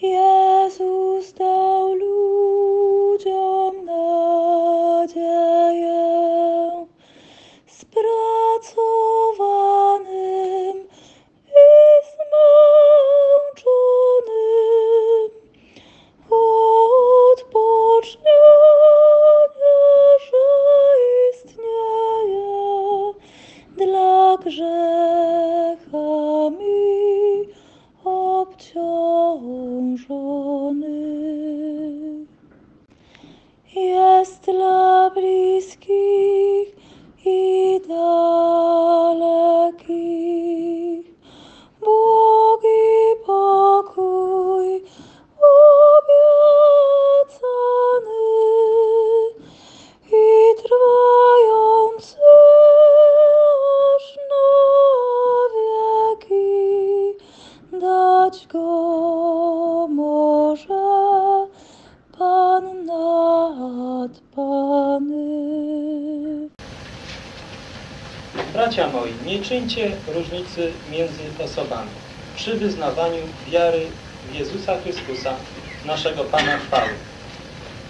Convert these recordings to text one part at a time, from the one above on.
Jezus moi, nie czyńcie różnicy między osobami przy wyznawaniu wiary w Jezusa Chrystusa, naszego Pana chwały.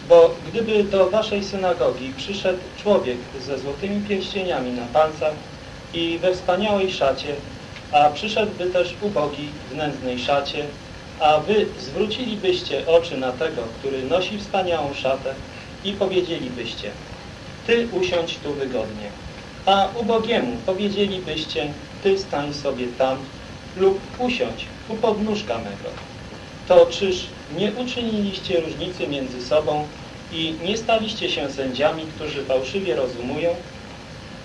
Bo gdyby do waszej synagogi przyszedł człowiek ze złotymi pierścieniami na palcach i we wspaniałej szacie, a przyszedłby też ubogi w nędznej szacie, a wy zwrócilibyście oczy na tego, który nosi wspaniałą szatę i powiedzielibyście, ty usiądź tu wygodnie, a ubogiemu powiedzielibyście, ty stań sobie tam lub usiądź u podnóżka mego. To czyż nie uczyniliście różnicy między sobą i nie staliście się sędziami, którzy fałszywie rozumują?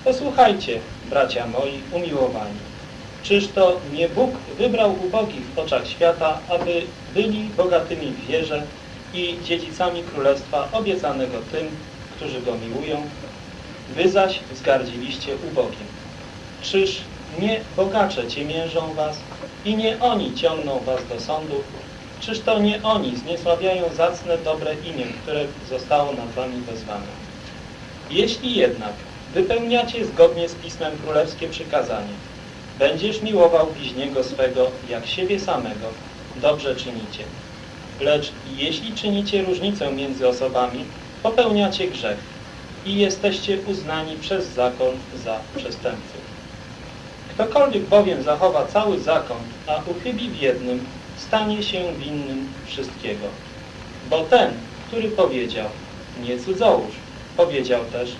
Posłuchajcie, bracia moi umiłowani. Czyż to nie Bóg wybrał ubogich w oczach świata, aby byli bogatymi w wierze i dziedzicami królestwa obiecanego tym, którzy go miłują? Wy zaś zgardziliście ubogim. Czyż nie bogacze ciemiężą was i nie oni ciągną was do sądu? Czyż to nie oni zniesławiają zacne, dobre imię, które zostało nad wami wezwane? Jeśli jednak wypełniacie zgodnie z Pismem Królewskie przykazanie, będziesz miłował bliźniego swego jak siebie samego, dobrze czynicie. Lecz jeśli czynicie różnicę między osobami, popełniacie grzech i jesteście uznani przez zakon za przestępców. Ktokolwiek bowiem zachowa cały zakon, a uchybi w jednym, stanie się winnym wszystkiego. Bo ten, który powiedział, nie cudzołóż, powiedział też,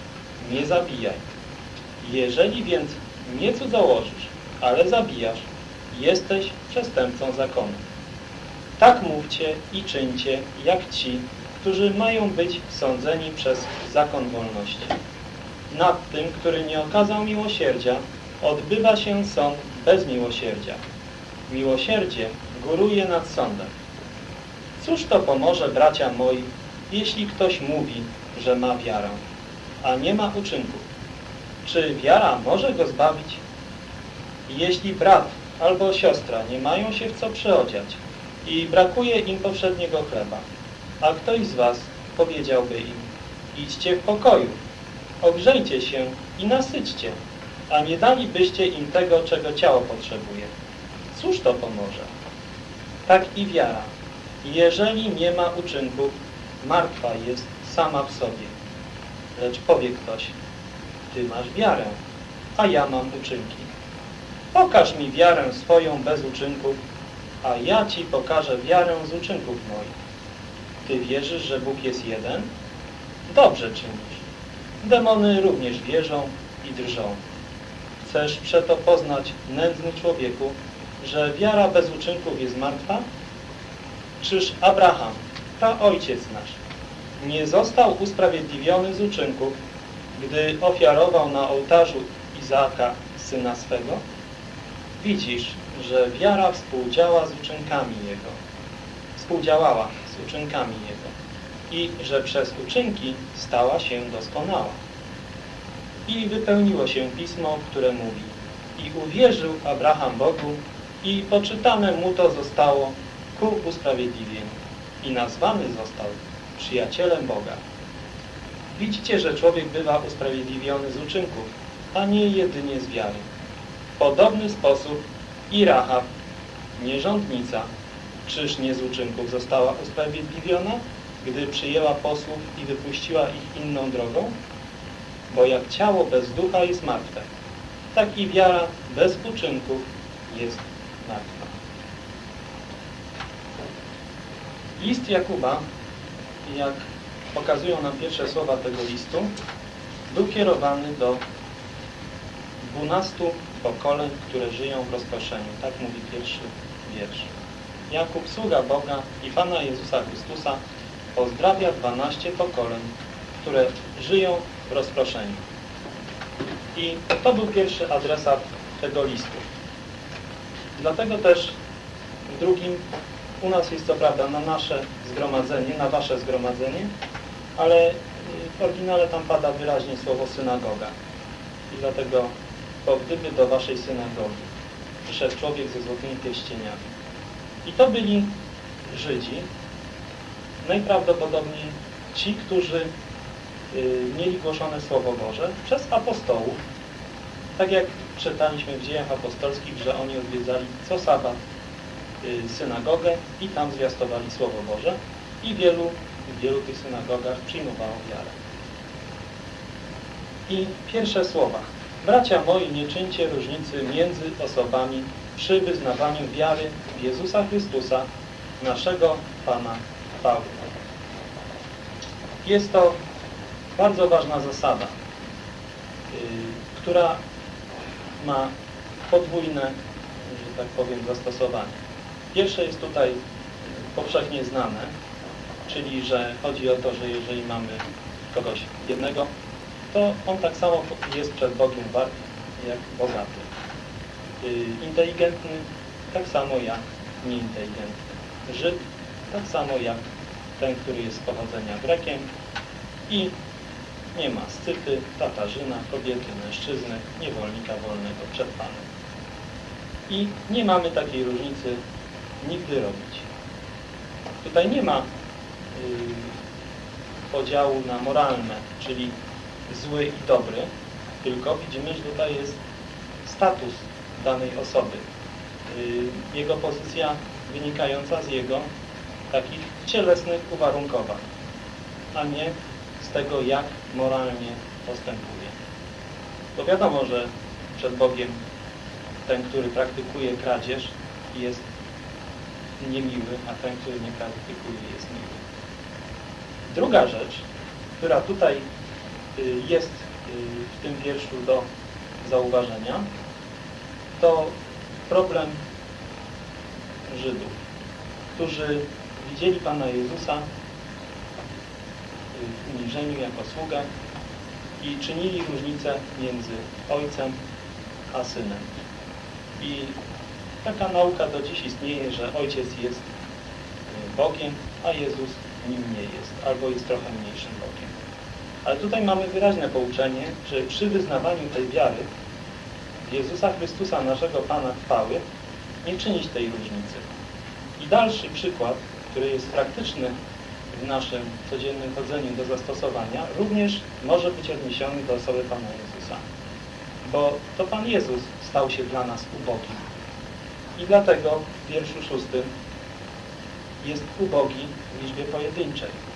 nie zabijaj. Jeżeli więc nie cudzołożysz, ale zabijasz, jesteś przestępcą zakonu. Tak mówcie i czyńcie, jak ci, którzy mają być sądzeni przez zakon wolności. Nad tym, który nie okazał miłosierdzia, odbywa się sąd bez miłosierdzia. Miłosierdzie góruje nad sądem. Cóż to pomoże, bracia moi, jeśli ktoś mówi, że ma wiarę, a nie ma uczynków? Czy wiara może go zbawić? Jeśli brat albo siostra nie mają się w co przyodziać i brakuje im powszedniego chleba, a ktoś z was powiedziałby im, idźcie w pokoju, ogrzejcie się i nasyćcie, a nie dalibyście im tego, czego ciało potrzebuje. Cóż to pomoże? Tak i wiara. Jeżeli nie ma uczynków, martwa jest sama w sobie. Lecz powie ktoś, ty masz wiarę, a ja mam uczynki. Pokaż mi wiarę swoją bez uczynków, a ja ci pokażę wiarę z uczynków moich. Ty wierzysz, że Bóg jest jeden? Dobrze czynisz. Demony również wierzą i drżą. Chcesz przeto poznać, nędzny człowieku, że wiara bez uczynków jest martwa? Czyż Abraham, praojciec nasz, nie został usprawiedliwiony z uczynków, gdy ofiarował na ołtarzu Izaaka, syna swego? Widzisz, że wiara współdziała z uczynkami Jego. Współdziałała z uczynkami Jego. I że przez uczynki stała się doskonała. I wypełniło się pismo, które mówi I uwierzył Abraham Bogu i poczytane mu to zostało ku usprawiedliwieniu. I nazwany został przyjacielem Boga. Widzicie, że człowiek bywa usprawiedliwiony z uczynków, a nie jedynie z wiary. W podobny sposób i Rahab, nierządnica, Czyż nie z uczynków została usprawiedliwiona, gdy przyjęła posłów i wypuściła ich inną drogą? Bo jak ciało bez ducha jest martwe, tak i wiara bez uczynków jest martwa. List Jakuba, jak pokazują nam pierwsze słowa tego listu, był kierowany do dwunastu pokoleń, które żyją w rozproszeniu. Tak mówi pierwszy wiersz. Jakub, sługa Boga i Pana Jezusa Chrystusa, pozdrawia 12 pokoleń, które żyją w rozproszeniu. I to był pierwszy adresat tego listu. Dlatego też w drugim u nas jest co prawda na nasze zgromadzenie, na wasze zgromadzenie, ale w oryginale tam pada wyraźnie słowo synagoga. I dlatego, bo gdyby do waszej synagogi przyszedł człowiek ze złotymi pierścieniami. I to byli Żydzi, najprawdopodobniej ci, którzy y, mieli głoszone Słowo Boże przez apostołów, tak jak czytaliśmy w dziejach apostolskich, że oni odwiedzali co sabat y, synagogę i tam zwiastowali Słowo Boże i wielu, w wielu tych synagogach przyjmowało wiarę. I pierwsze słowa. Bracia moi, nie czyńcie różnicy między osobami przy wyznawaniu wiary w Jezusa Chrystusa, naszego Pana Pawła. Jest to bardzo ważna zasada, yy, która ma podwójne, że tak powiem, zastosowanie. Pierwsze jest tutaj powszechnie znane, czyli że chodzi o to, że jeżeli mamy kogoś jednego, to on tak samo jest przed Bogiem wart jak bogaty. Yy, inteligentny tak samo jak nieinteligentny. Żyd tak samo jak ten, który jest z pochodzenia Grekiem i nie ma Scyty, Tatarzyna, kobiety, mężczyzny, niewolnika wolnego przed Panem. I nie mamy takiej różnicy nigdy robić. Tutaj nie ma yy, podziału na moralne, czyli zły i dobry, tylko widzimy, że tutaj jest status danej osoby. Yy, jego pozycja wynikająca z jego takich cielesnych uwarunkowań, a nie z tego, jak moralnie postępuje. Bo wiadomo, że przed Bogiem ten, który praktykuje kradzież jest niemiły, a ten, który nie praktykuje jest miły. Druga rzecz, która tutaj y, jest y, w tym wierszu do zauważenia, to problem Żydów, którzy widzieli Pana Jezusa w uniżeniu jako sługę i czynili różnicę między Ojcem a Synem. I taka nauka do dziś istnieje, że Ojciec jest Bogiem, a Jezus nim nie jest, albo jest trochę mniejszym Bogiem. Ale tutaj mamy wyraźne pouczenie, że przy wyznawaniu tej wiary Jezusa Chrystusa, naszego Pana chwały, nie czynić tej różnicy. I dalszy przykład, który jest praktyczny w naszym codziennym chodzeniu do zastosowania, również może być odniesiony do osoby Pana Jezusa. Bo to Pan Jezus stał się dla nas ubogi. I dlatego w wierszu szóstym jest ubogi w liczbie pojedynczej.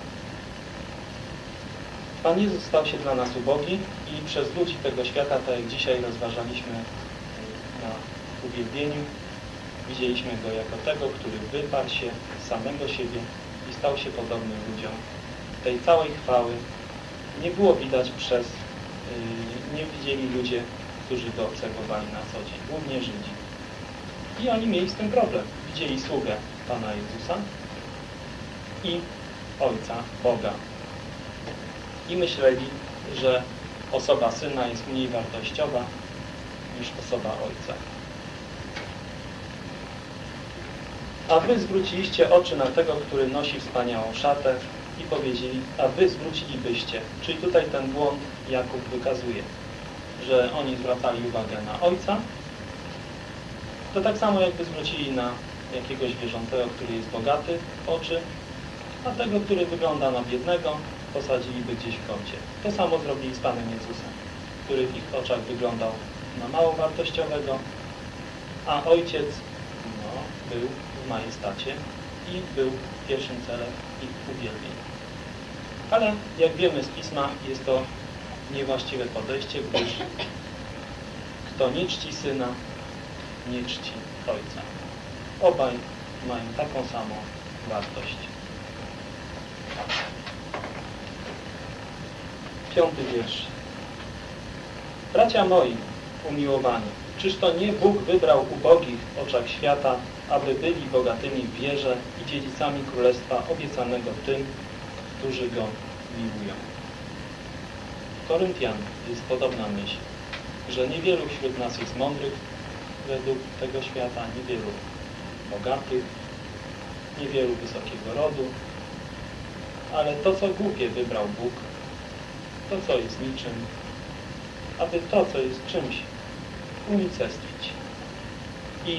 Pan Jezus stał się dla nas ubogi i przez ludzi tego świata, tak jak dzisiaj rozważaliśmy na uwielbieniu, widzieliśmy Go jako tego, który wyparł się samego siebie i stał się podobny ludziom. Tej całej chwały nie było widać przez, yy, nie widzieli ludzie, którzy Go obserwowali na co dzień, głównie Żydzi. I oni mieli z tym problem. Widzieli sługę Pana Jezusa i Ojca, Boga. I myśleli, że osoba Syna jest mniej wartościowa niż osoba Ojca. A wy zwróciliście oczy na tego, który nosi wspaniałą szatę i powiedzieli, a wy zwrócilibyście. Czyli tutaj ten błąd Jakub wykazuje, że oni zwracali uwagę na Ojca, to tak samo jakby zwrócili na jakiegoś wierzącego, który jest bogaty, oczy, a tego, który wygląda na biednego, posadziliby gdzieś w kącie. To samo zrobili z Panem Jezusem, który w ich oczach wyglądał na mało wartościowego, a Ojciec no, był w majestacie i był pierwszym celem ich uwielbień. Ale jak wiemy z Pisma, jest to niewłaściwe podejście, gdyż kto nie czci Syna, nie czci Ojca. Obaj mają taką samą wartość. Piąty wiersz. Bracia moi, umiłowani, czyż to nie Bóg wybrał ubogich w oczach świata, aby byli bogatymi w wierze i dziedzicami Królestwa obiecanego tym, którzy Go miłują. Koryntian jest podobna myśl, że niewielu wśród nas jest mądrych według tego świata, niewielu bogatych, niewielu wysokiego rodu, ale to, co głupie wybrał Bóg, to, co jest niczym, aby to, co jest czymś, unicestwić. I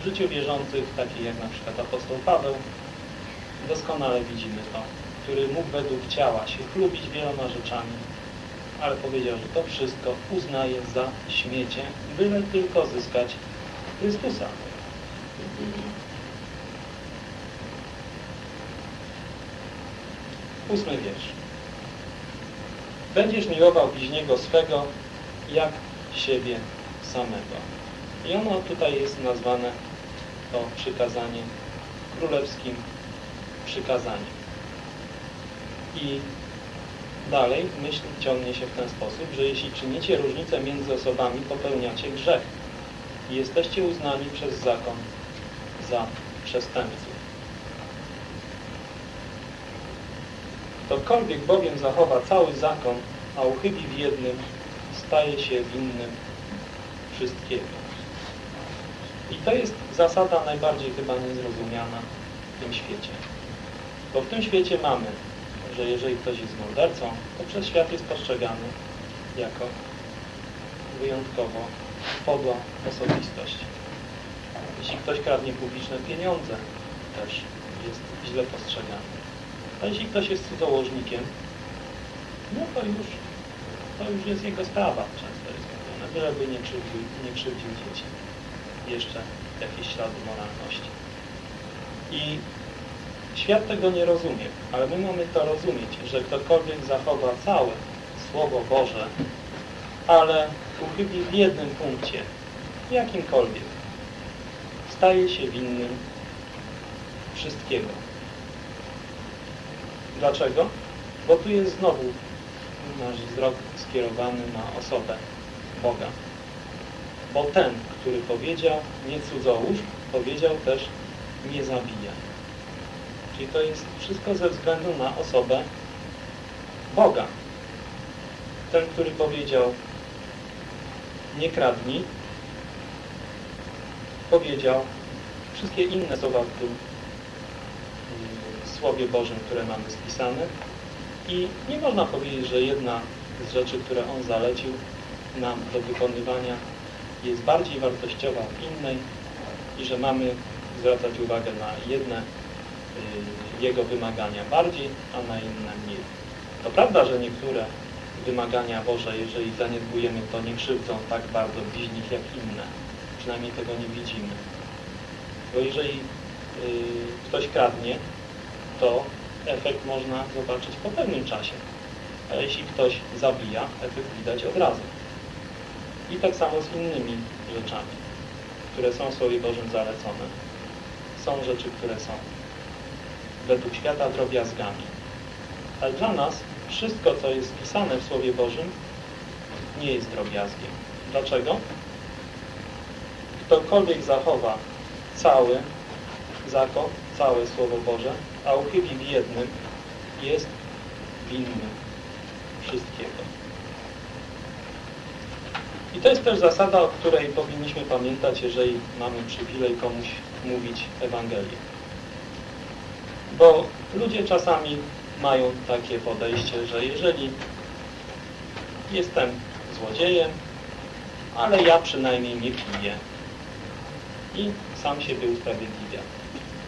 w życiu wierzących, takich jak na przykład apostoł Paweł, doskonale widzimy to, który mógł według ciała się chlubić wieloma rzeczami, ale powiedział, że to wszystko uznaje za śmiecie, byle tylko zyskać Chrystusa. Ósmy wiersz. Będziesz miłował bliźniego swego jak siebie samego. I ono tutaj jest nazwane to przykazanie królewskim przykazaniem. I dalej myśl ciągnie się w ten sposób, że jeśli czynicie różnicę między osobami, popełniacie grzech i jesteście uznani przez zakon za przestępców. Ktokolwiek bowiem zachowa cały zakon, a uchybi w jednym, staje się winnym wszystkiego. I to jest zasada najbardziej chyba niezrozumiana w tym świecie. Bo w tym świecie mamy, że jeżeli ktoś jest mordercą, to przez świat jest postrzegany jako wyjątkowo podła osobistość. Jeśli ktoś kradnie publiczne pieniądze, też jest źle postrzegany. A jeśli ktoś jest cudzołożnikiem, no to już, to już jest jego sprawa, często jest mówione, byleby nie krzywdził, nie krzywdził dzieci. Jeszcze jakieś ślady moralności. I świat tego nie rozumie, ale my mamy to rozumieć, że ktokolwiek zachowa całe Słowo Boże, ale uchybi w jednym punkcie, jakimkolwiek, staje się winnym wszystkiego. Dlaczego? Bo tu jest znowu nasz wzrok skierowany na osobę Boga. Bo ten, który powiedział nie cudzołóż, powiedział też nie zabijaj. Czyli to jest wszystko ze względu na osobę Boga. Ten, który powiedział nie kradnij, powiedział wszystkie inne słowa Słowie Bożym, które mamy spisane. I nie można powiedzieć, że jedna z rzeczy, które On zalecił nam do wykonywania jest bardziej wartościowa od innej i że mamy zwracać uwagę na jedne y, Jego wymagania bardziej, a na inne mniej. To prawda, że niektóre wymagania Boże, jeżeli zaniedbujemy, to nie krzywdzą tak bardzo bliźnich jak inne. Przynajmniej tego nie widzimy. Bo jeżeli y, ktoś kradnie, to efekt można zobaczyć po pewnym czasie. A jeśli ktoś zabija, efekt widać od razu. I tak samo z innymi rzeczami, które są Słowie Bożym zalecone. Są rzeczy, które są według świata drobiazgami. Ale dla nas wszystko, co jest pisane w Słowie Bożym, nie jest drobiazgiem. Dlaczego? Ktokolwiek zachowa cały zakon, całe Słowo Boże, a uchybi w jednym, jest winny wszystkiego. I to jest też zasada, o której powinniśmy pamiętać, jeżeli mamy przywilej komuś mówić Ewangelię. Bo ludzie czasami mają takie podejście, że jeżeli jestem złodziejem, ale ja przynajmniej nie piję i sam siebie usprawiedliwia.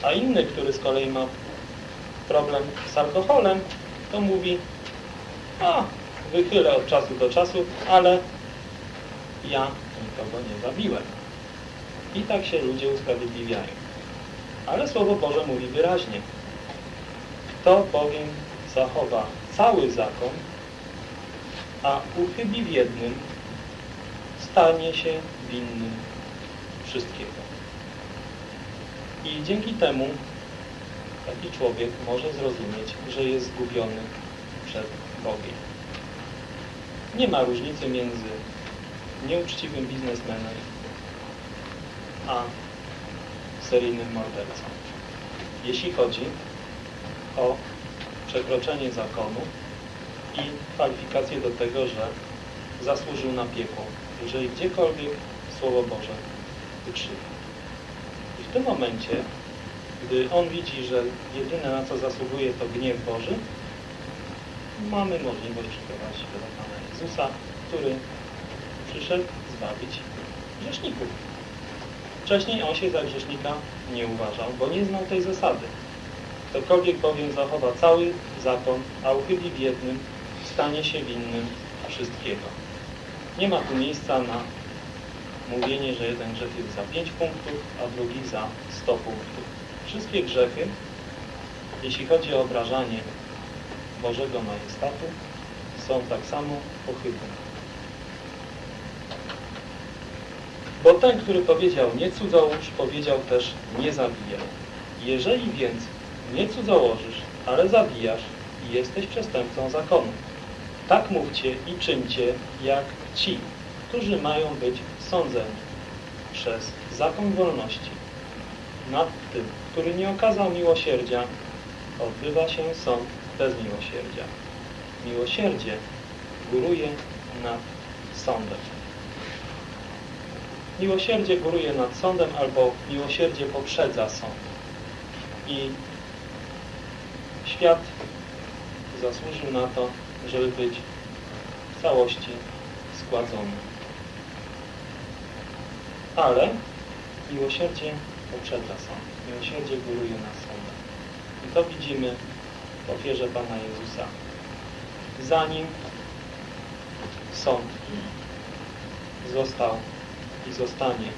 A inny, który z kolei ma problem z alkoholem, to mówi, a wychylę od czasu do czasu, ale ja nikogo nie zabiłem. I tak się ludzie usprawiedliwiają. Ale Słowo Boże mówi wyraźnie. Kto bowiem zachowa cały zakon, a uchybi w jednym, stanie się winnym wszystkiego. I dzięki temu taki człowiek może zrozumieć, że jest zgubiony przed Bogiem. Nie ma różnicy między nieuczciwym biznesmenem a seryjnym mordercą. Jeśli chodzi o przekroczenie zakonu i kwalifikację do tego, że zasłużył na piekło, jeżeli gdziekolwiek Słowo Boże wykrzywi. Tym momencie, gdy on widzi, że jedyne na co zasługuje to gniew Boży, mamy możliwość przyprowadzić do Pana Jezusa, który przyszedł zbawić grzeszników. Wcześniej on się za grzesznika nie uważał, bo nie znał tej zasady. Ktokolwiek bowiem zachowa cały zakon, a uchybi w jednym, stanie się winnym wszystkiego. Nie ma tu miejsca na mówienie, że jeden grzech jest za 5 punktów, a drugi za 100 punktów. Wszystkie grzechy, jeśli chodzi o obrażanie Bożego majestatu, są tak samo pochybne. Bo ten, który powiedział nie cudzołóż, powiedział też nie zabijaj. Jeżeli więc nie cudzołożysz, ale zabijasz jesteś przestępcą zakonu, tak mówcie i czyńcie jak ci, którzy mają być sądzeni przez zakon wolności. Nad tym, który nie okazał miłosierdzia, odbywa się sąd bez miłosierdzia. Miłosierdzie góruje nad sądem. Miłosierdzie góruje nad sądem albo miłosierdzie poprzedza sąd. I świat zasłużył na to, żeby być w całości składzony. Ale miłosierdzie poprzedza sąd. Miłosierdzie góruje nad sądem. I to widzimy w ofierze Pana Jezusa. Zanim sąd został i zostanie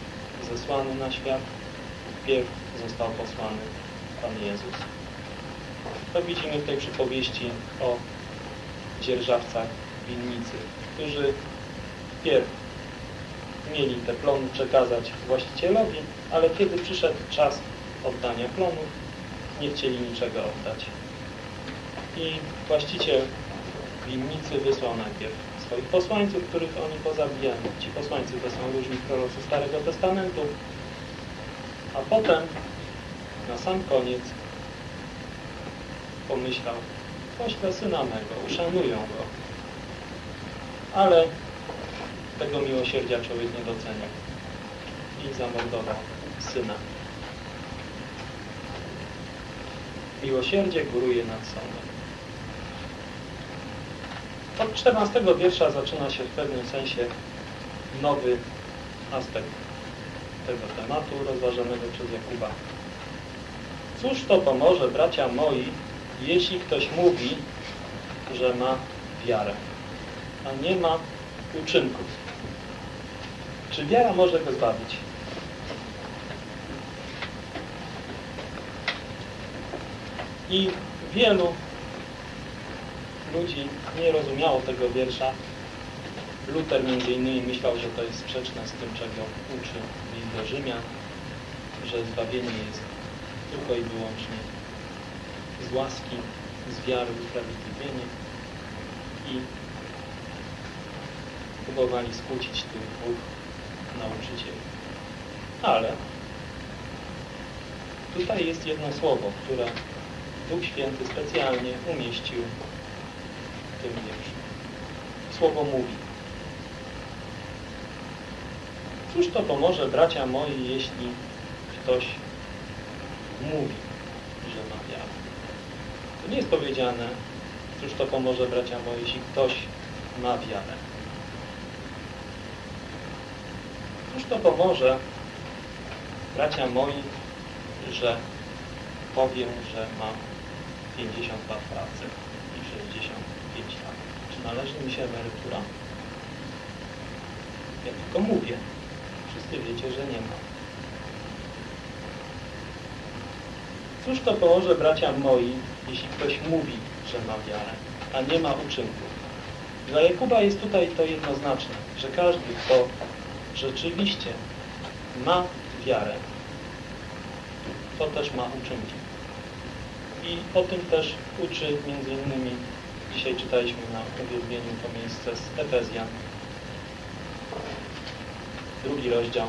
zesłany na świat, wpierw został posłany Pan Jezus. To widzimy w tej przypowieści o dzierżawcach winnicy, którzy wpierw mieli te plony przekazać właścicielowi, ale kiedy przyszedł czas oddania plonów, nie chcieli niczego oddać. I właściciel winnicy wysłał najpierw swoich posłańców, których oni pozabijali. Ci posłańcy to są różni prorocy Starego Testamentu. A potem, na sam koniec, pomyślał, poślę syna mego, uszanują go. Ale tego miłosierdzia człowiek nie docenił i zamordował syna. Miłosierdzie góruje nad sądem. Od 14 wiersza zaczyna się w pewnym sensie nowy aspekt tego tematu rozważanego przez Jakuba. Cóż to pomoże, bracia moi, jeśli ktoś mówi, że ma wiarę, a nie ma uczynków? Czy wiara może go zbawić? I wielu ludzi nie rozumiało tego wiersza. Luter między innymi myślał, że to jest sprzeczne z tym, czego uczy list do że zbawienie jest tylko i wyłącznie z łaski, z wiary usprawiedliwienie i próbowali skłócić tych dwóch nauczycieli. Ale tutaj jest jedno słowo, które Duch Święty specjalnie umieścił w tym wierszu. Słowo mówi. Cóż to pomoże, bracia moi, jeśli ktoś mówi, że ma wiarę? To nie jest powiedziane, cóż to pomoże, bracia moi, jeśli ktoś ma wiarę. Cóż to pomoże, bracia moi, że powiem, że mam 50 lat pracy i 65 lat. Czy należy mi się emerytura? Ja tylko mówię. Wszyscy wiecie, że nie ma. Cóż to pomoże bracia moi, jeśli ktoś mówi, że ma wiarę, a nie ma uczynków? Dla Jakuba jest tutaj to jednoznaczne, że każdy, kto rzeczywiście ma wiarę, to też ma uczynki. I o tym też uczy między innymi, dzisiaj czytaliśmy na uwielbieniu to miejsce z Efezjan, drugi rozdział.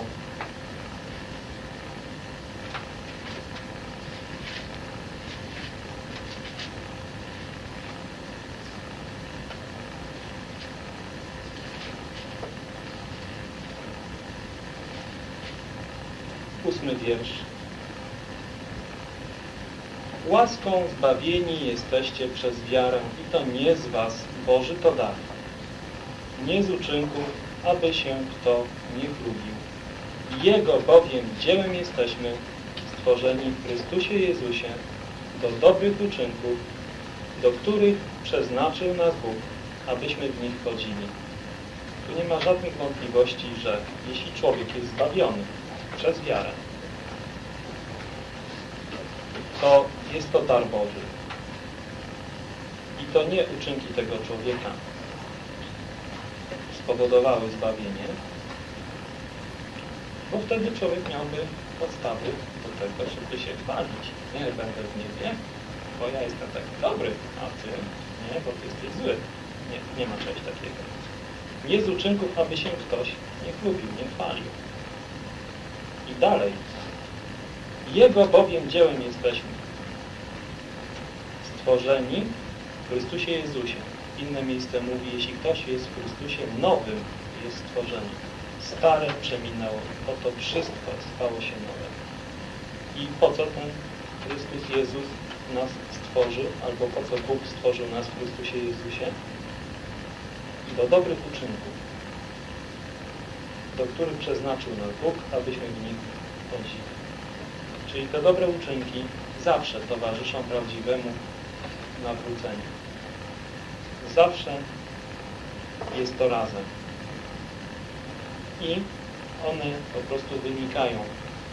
Ósmy wiersz. Łaską zbawieni jesteście przez wiarę i to nie z was, Boży to dar. Nie z uczynków, aby się kto nie chlubił. Jego bowiem dziełem jesteśmy, stworzeni w Chrystusie Jezusie, do dobrych uczynków, do których przeznaczył nas Bóg, abyśmy w nich chodzili. Tu nie ma żadnych wątpliwości, że jeśli człowiek jest zbawiony przez wiarę, to jest to dar Boży. I to nie uczynki tego człowieka spowodowały zbawienie, bo wtedy człowiek miałby podstawy do tego, żeby się chwalić. Nie będę w niebie, bo ja jestem taki dobry, a ty nie, bo ty jesteś zły. Nie, nie ma czegoś takiego. Nie z uczynków, aby się ktoś nie chlubił, nie chwalił. I dalej. Jego bowiem dziełem jesteśmy. Stworzeni w Chrystusie Jezusie. Inne miejsce mówi, jeśli ktoś jest w Chrystusie nowym, jest stworzeniem. Stare przeminęło, oto wszystko stało się nowe. I po co ten Chrystus Jezus nas stworzył, albo po co Bóg stworzył nas w Chrystusie Jezusie? Do dobrych uczynków, do których przeznaczył nas Bóg, abyśmy w nich chodzili. Czyli te dobre uczynki zawsze towarzyszą prawdziwemu nawróceniu. Zawsze jest to razem. I one po prostu wynikają,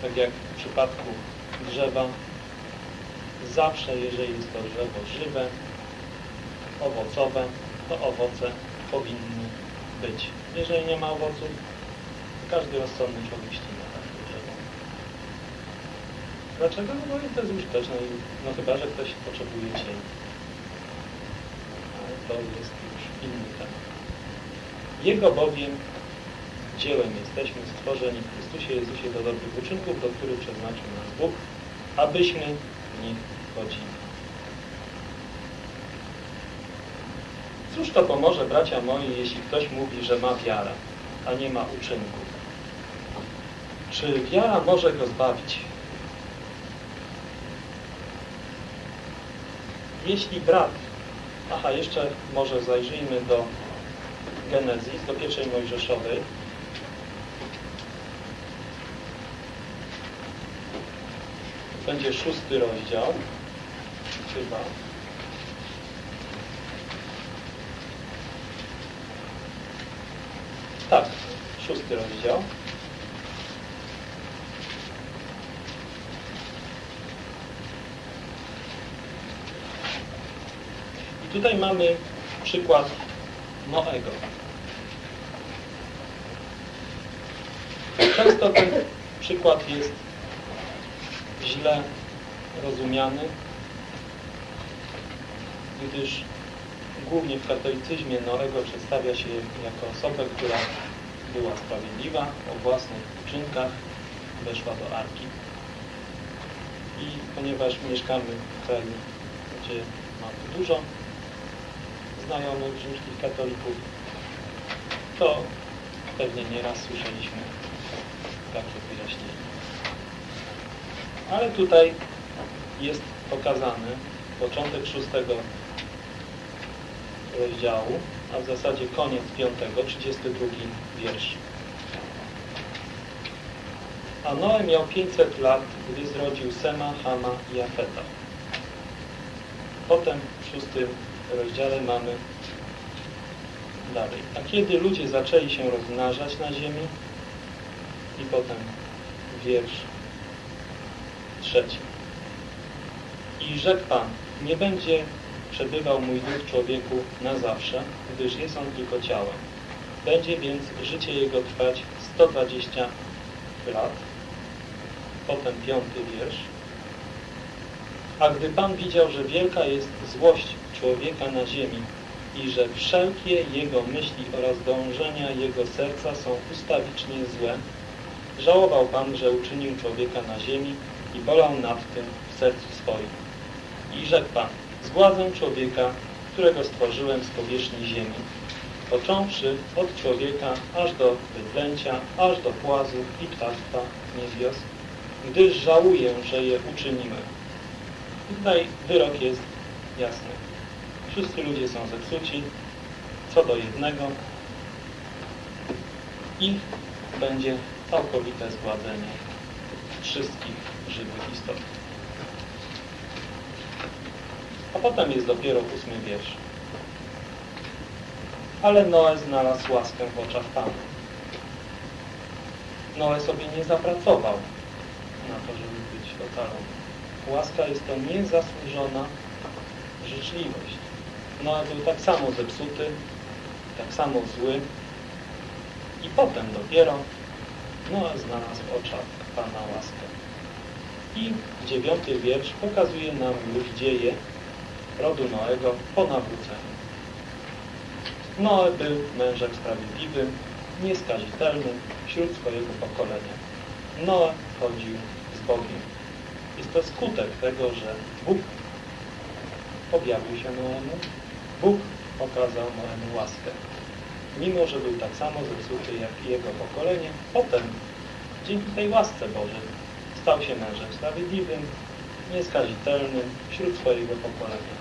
tak jak w przypadku drzewa, zawsze, jeżeli jest to drzewo żywe, owocowe, to owoce powinny być. Jeżeli nie ma owoców, każdy rozsądny człowiek ścina. Dlaczego? No bo to jest użyteczne, no chyba, że ktoś potrzebuje cieni. Ale to jest już inny temat. Jego bowiem dziełem jesteśmy stworzeni w Chrystusie Jezusie do dobrych uczynków, do których przeznaczył nas Bóg, abyśmy w nich chodzili. Cóż to pomoże, bracia moi, jeśli ktoś mówi, że ma wiarę, a nie ma uczynków? Czy wiara może go zbawić? Jeśli brat, aha, jeszcze może zajrzyjmy do Genezis, do pierwszej Mojżeszowej. Będzie szósty rozdział, chyba. Tak, szósty rozdział. Tutaj mamy przykład Noego. Często ten przykład jest źle rozumiany, gdyż głównie w katolicyzmie Noego przedstawia się jako osobę, która była sprawiedliwa, o własnych uczynkach weszła do Arki. I ponieważ mieszkamy w kraju, gdzie mamy dużo znajomych rzymskich katolików, to pewnie nieraz słyszeliśmy takie wyjaśnienie. Ale tutaj jest pokazany początek szóstego rozdziału, a w zasadzie koniec piątego, 32 wiersz. A Noe miał 500 lat, gdy zrodził Sema, Hama i Jafeta. Potem w szóstym rozdziale mamy dalej. A kiedy ludzie zaczęli się rozmnażać na ziemi i potem wiersz trzeci. I rzekł Pan, nie będzie przebywał mój duch człowieku na zawsze, gdyż jest on tylko ciałem. Będzie więc życie jego trwać 120 lat. Potem piąty wiersz. A gdy Pan widział, że wielka jest złość człowieka na ziemi i że wszelkie jego myśli oraz dążenia jego serca są ustawicznie złe, żałował Pan, że uczynił człowieka na ziemi i bolał nad tym w sercu swoim. I rzekł Pan, zgładzę człowieka, którego stworzyłem z powierzchni ziemi, począwszy od człowieka aż do wyklęcia, aż do płazów i ptactwa niebios, gdyż żałuję, że je uczyniłem. Tutaj wyrok jest jasny. Wszyscy ludzie są zepsuci, co do jednego i będzie całkowite zgładzenie wszystkich żywych istot. A potem jest dopiero ósmy wiersz. Ale Noe znalazł łaskę w oczach Pana. Noe sobie nie zapracował na to, żeby być ocalony. Łaska jest to niezasłużona życzliwość. Noe był tak samo zepsuty, tak samo zły i potem dopiero Noe znalazł w oczach Pana łaskę. I dziewiąty wiersz pokazuje nam już dzieje rodu Noego po nawróceniu. Noe był mężem sprawiedliwym, nieskazitelnym wśród swojego pokolenia. Noe chodził z Bogiem. Jest to skutek tego, że Bóg objawił się Noemu, Bóg okazał Noemu łaskę. Mimo, że był tak samo zepsuty jak i jego pokolenie, potem dzięki tej łasce Bożej stał się mężem sprawiedliwym, nieskazitelnym wśród swojego pokolenia.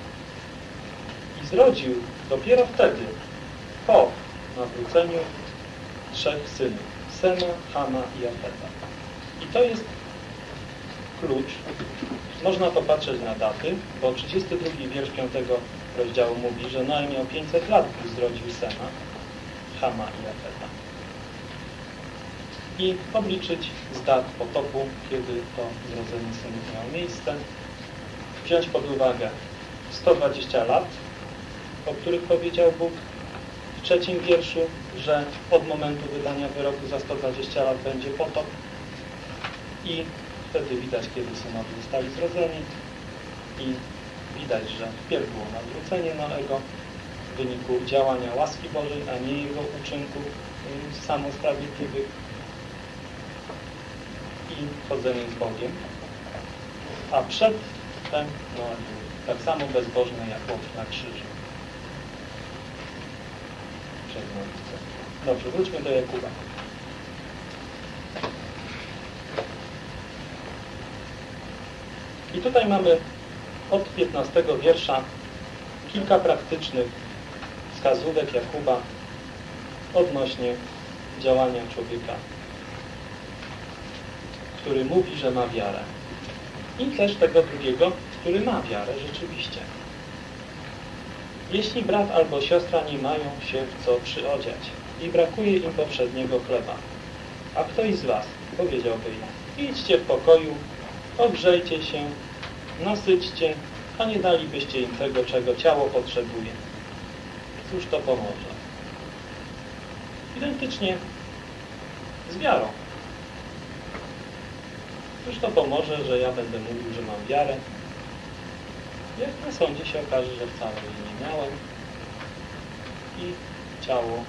I zrodził dopiero wtedy, po nawróceniu, trzech synów, Sema, Hama i Jafeta. I to jest klucz. Można popatrzeć na daty, bo 32 wiersz 5 rozdziału mówi, że Noe miał 500 lat, gdy zrodził Sema, Hama i Jafeta. I obliczyć z dat potopu, kiedy to zrodzenie synów miało miejsce. Wziąć pod uwagę 120 lat, o których powiedział Bóg w trzecim wierszu, że od momentu wydania wyroku za 120 lat będzie potop i wtedy widać, kiedy synowie zostali zrodzeni i widać, że wpierw było nawrócenie Noego w wyniku działania łaski Bożej, a nie jego uczynków samosprawiedliwych i chodzenie z Bogiem, a przedtem Noe tak samo bezbożny jak chłop na krzyżu. Przed. Dobrze, wróćmy do Jakuba. I tutaj mamy od 15 wiersza kilka praktycznych wskazówek Jakuba odnośnie działania człowieka, który mówi, że ma wiarę. I też tego drugiego, który ma wiarę rzeczywiście. Jeśli brat albo siostra nie mają się w co przyodziać i brakuje im poprzedniego chleba, a ktoś z was powiedziałby im, idźcie w pokoju, ogrzejcie się, nasyćcie, a nie dalibyście im tego, czego ciało potrzebuje. Cóż to pomoże? Identycznie z wiarą. Cóż to pomoże, że ja będę mówił, że mam wiarę, jak na sądzie się okaże, że wcale jej nie miałem i ciało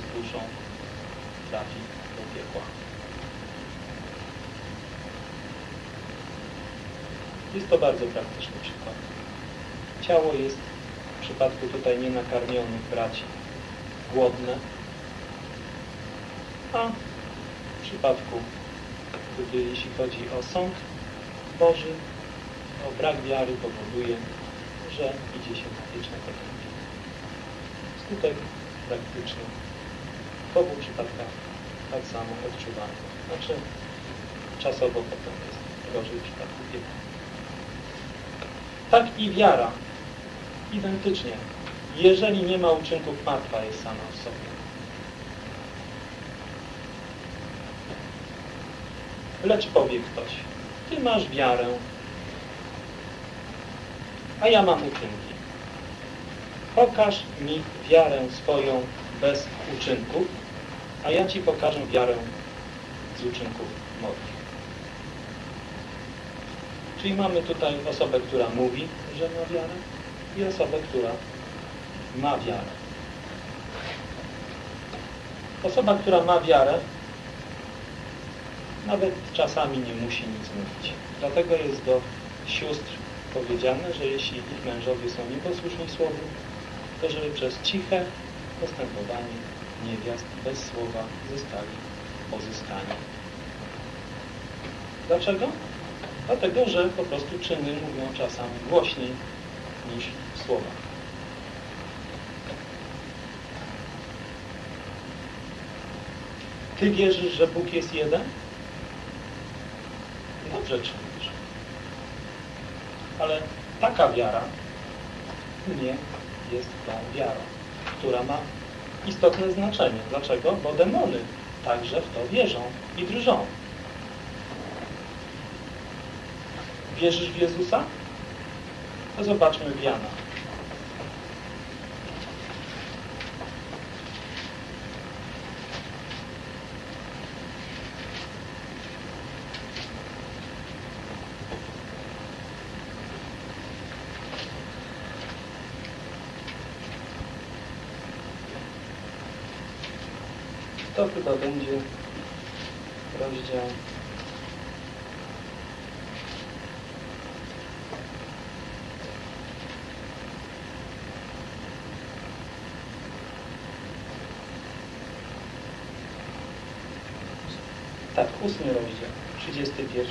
z duszą trafi do piekła. Jest to bardzo praktyczny przykład. Ciało jest w przypadku tutaj nienakarmionych braci głodne, a w przypadku, gdy jeśli chodzi o sąd Boży, o brak wiary powoduje, że idzie się na wieczne potępienie. Skutek praktyczny w obu przypadkach tak samo odczuwany. Znaczy czasowo potem jest gorzej w przypadku piekła. Tak i wiara. Identycznie. Jeżeli nie ma uczynków, martwa jest sama w sobie. Lecz powie ktoś, ty masz wiarę, a ja mam uczynki. Pokaż mi wiarę swoją bez uczynków, a ja Ci pokażę wiarę z uczynków moich. Czyli mamy tutaj osobę, która mówi, że ma wiarę i osobę, która ma wiarę. Osoba, która ma wiarę, nawet czasami nie musi nic mówić. Dlatego jest do sióstr powiedziane, że jeśli ich mężowie są nieposłuszni słowu, to żeby przez ciche postępowanie niewiast bez słowa zostali pozyskani. Dlaczego? Dlatego, że po prostu czyny mówią czasami głośniej niż słowa. Ty wierzysz, że Bóg jest jeden? Dobrze czynisz. Ale taka wiara nie jest tą wiarą, która ma istotne znaczenie. Dlaczego? Bo demony także w to wierzą i drżą. Wierzysz w Jezusa? To zobaczmy w Jana. To chyba będzie rozdział Tak, ósmy rozdział, 31,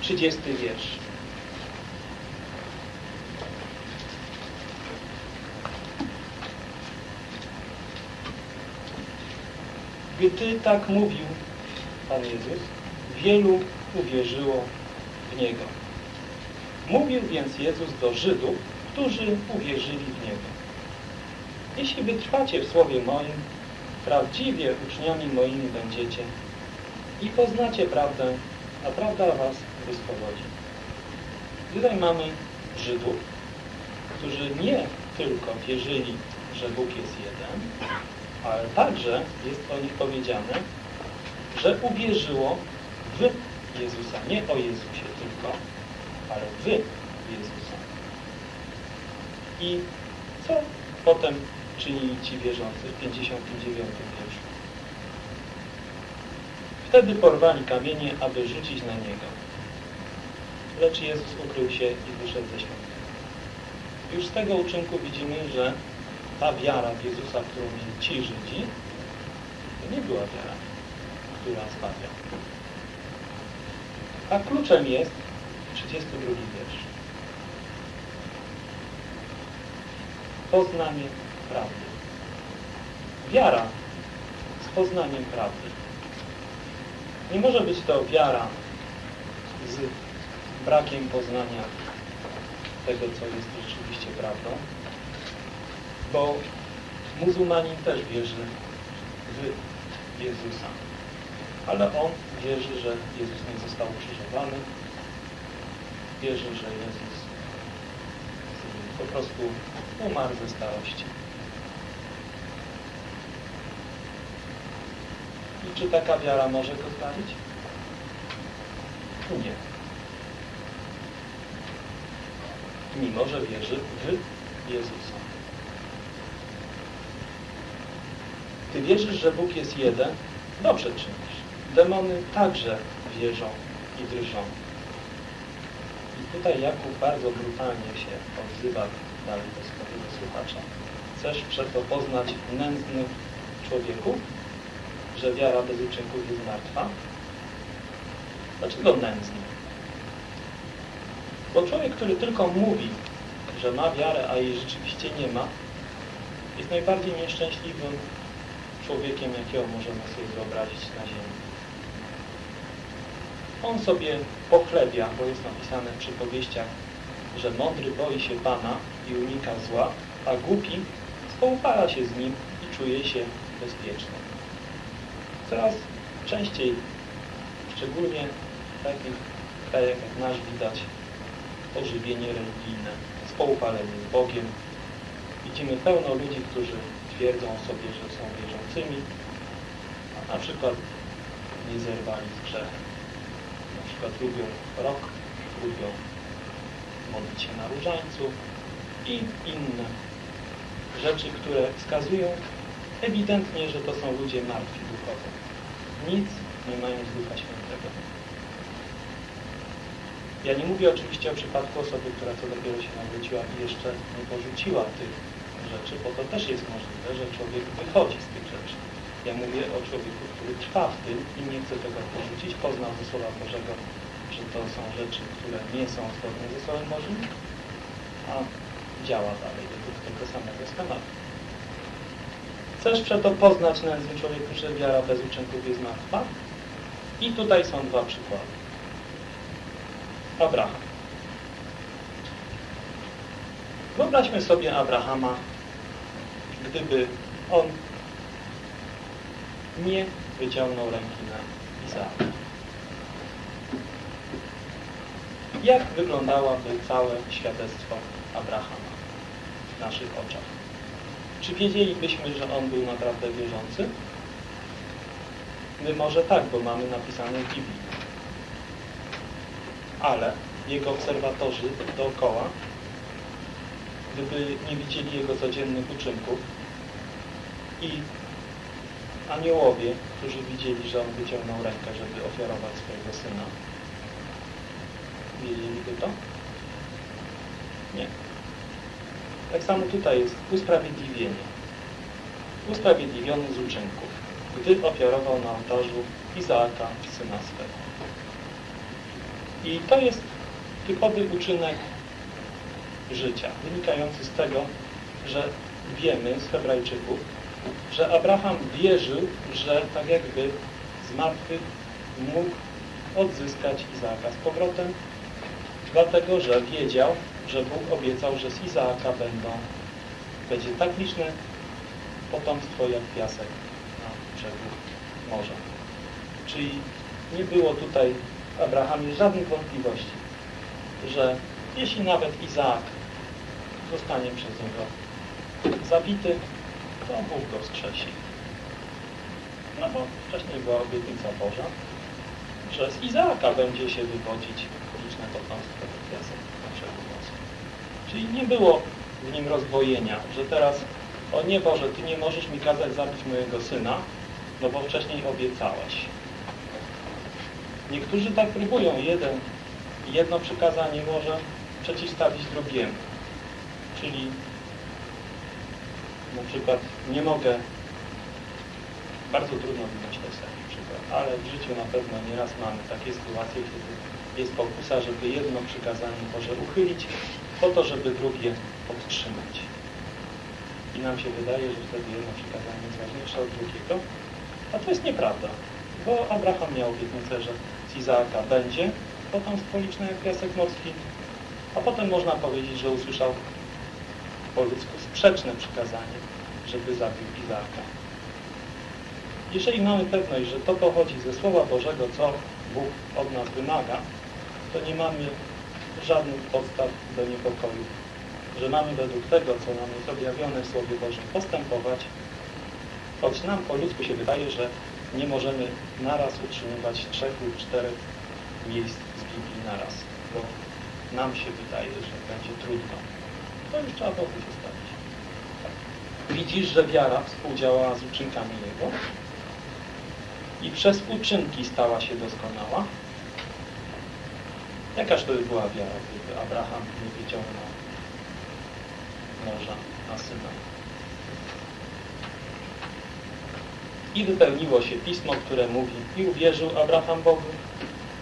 30 wiersz. Gdy tak mówił Pan Jezus, wielu uwierzyło w Niego. Mówił więc Jezus do Żydów, którzy uwierzyli w Niego. Jeśli wytrwacie w Słowie moim, prawdziwie uczniami moimi będziecie i poznacie prawdę, a prawda was wyswobodzi. Tutaj mamy Żydów, którzy nie tylko wierzyli, że Bóg jest jeden, ale także jest o nich powiedziane, że uwierzyło w Jezusa. Nie o Jezusie tylko, ale w Jezusa. I co potem czynili ci wierzący w 59 wierszu? Wtedy porwali kamienie, aby rzucić na Niego. Lecz Jezus ukrył się i wyszedł ze świątyni. Już z tego uczynku widzimy, że ta wiara w Jezusa, którą mieli ci Żydzi, to nie była wiara, która zbawia. A kluczem jest 32 wiersz. Poznanie prawdy. Wiara z poznaniem prawdy. Nie może być to wiara z brakiem poznania tego, co jest rzeczywiście prawdą, bo muzułmanin też wierzy w Jezusa. Ale on wierzy, że Jezus nie został ukrzyżowany. Wierzy, że Jezus po prostu umarł ze starości. I czy taka wiara może go zbawić? Nie. Mimo, że wierzy w Jezusa. Ty wierzysz, że Bóg jest jeden? Dobrze czynisz. Demony także wierzą i drżą. I tutaj Jakub bardzo brutalnie się odzywa dalej do swojego słuchacza. Chcesz przeto poznać nędzny człowieku, że wiara bez uczynków jest martwa? Dlaczego nędzny? Bo człowiek, który tylko mówi, że ma wiarę, a jej rzeczywiście nie ma, jest najbardziej nieszczęśliwym człowiekiem, jakiego możemy sobie wyobrazić na ziemi. On sobie pochlebia, bo jest napisane w przypowieściach, że mądry boi się Pana i unika zła, a głupi spoufala się z nim i czuje się bezpieczny. Coraz częściej, szczególnie w takich krajach jak nasz, widać ożywienie religijne, spoufalenie z Bogiem. Widzimy pełno ludzi, którzy twierdzą sobie, że są wierzącymi, a na przykład nie zerwali z grzechem. Na przykład lubią rok, lubią modlić się na różańcu i inne rzeczy, które wskazują ewidentnie, że to są ludzie martwi duchowo. Nic nie mają z Ducha Świętego. Ja nie mówię oczywiście o przypadku osoby, która co dopiero się nawróciła i jeszcze nie porzuciła tych rzeczy, bo to też jest możliwe, że człowiek wychodzi z tych rzeczy. Ja mówię o człowieku, który trwa w tym i nie chce tego porzucić, poznał ze Słowa Bożego, że to są rzeczy, które nie są zgodne ze Słowem Bożym, a działa dalej według tego samego schematu. Chcesz przeto poznać nędznym człowieku, że wiara bez uczynków jest martwa? I tutaj są dwa przykłady. Abraham. Wyobraźmy sobie Abrahama, gdyby on nie wyciągnął ręki na Izaaka. Jak wyglądałoby całe świadectwo Abrahama w naszych oczach? Czy wiedzielibyśmy, że on był naprawdę wierzący? My może tak, bo mamy napisane w Biblii. Ale jego obserwatorzy dookoła, gdyby nie widzieli jego codziennych uczynków i aniołowie, którzy widzieli, że on wyciągnął rękę, żeby ofiarować swojego syna, wiedzieliby to? Nie. Tak samo tutaj jest usprawiedliwienie. Usprawiedliwiony z uczynków, gdy ofiarował na ołtarzu Izaaka, syna swego. I to jest typowy uczynek życia, wynikający z tego, że wiemy z Hebrajczyków, że Abraham wierzył, że tak jakby z martwych mógł odzyskać Izaaka z powrotem, dlatego że wiedział, że Bóg obiecał, że z Izaaka będą, będzie tak liczne potomstwo jak piasek na brzegu morza. Czyli nie było tutaj w Abrahamie żadnych wątpliwości, że jeśli nawet Izaak zostanie przez niego zabity, to Bóg go wskrzesi. No bo wcześniej była obietnica Boża, że z Izaaka będzie się wywodzić liczne potomstwo jak piasek na brzegu morza. Czyli nie było w nim rozwojenia, że teraz o nie Boże, Ty nie możesz mi kazać zabić mojego syna, no bo wcześniej obiecałeś. Niektórzy tak próbują. Jeden, jedno przykazanie może przeciwstawić drugiemu. Czyli na przykład nie mogę, bardzo trudno wybrać taki przykład, ale w życiu na pewno nieraz mamy takie sytuacje, kiedy jest pokusa, żeby jedno przykazanie może uchylić, po to, żeby drugie podtrzymać. I nam się wydaje, że wtedy jedno przykazanie jest ważniejsze od drugiego, a to jest nieprawda, bo Abraham miał obietnicę, że z Izaaka będzie potomstwo liczne jak piasek morski, a potem można powiedzieć, że usłyszał po ludzku sprzeczne przykazanie, żeby zabił Izaaka. Jeżeli mamy pewność, że to pochodzi ze Słowa Bożego, co Bóg od nas wymaga, to nie mamy żadnych podstaw do niepokoju. Że mamy według tego, co nam jest objawione w Słowie Bożym, postępować, choć nam po ludzku się wydaje, że nie możemy naraz utrzymywać trzech lub czterech miejsc z Biblii naraz, bo nam się wydaje, że będzie trudno. To już trzeba Bogu zostawić. Widzisz, że wiara współdziałała z uczynkami Jego i przez uczynki stała się doskonała. Jakaż to by była wiara, gdyby Abraham nie wyciągnął noża na syna? I wypełniło się pismo, które mówi i uwierzył Abraham Bogu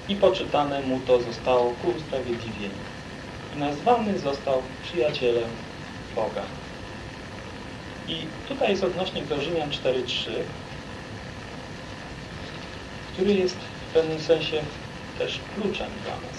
i poczytane mu to zostało ku usprawiedliwieniu. I nazwany został przyjacielem Boga. I tutaj jest odnośnik do Rzymian 4.3, który jest w pewnym sensie też kluczem dla nas.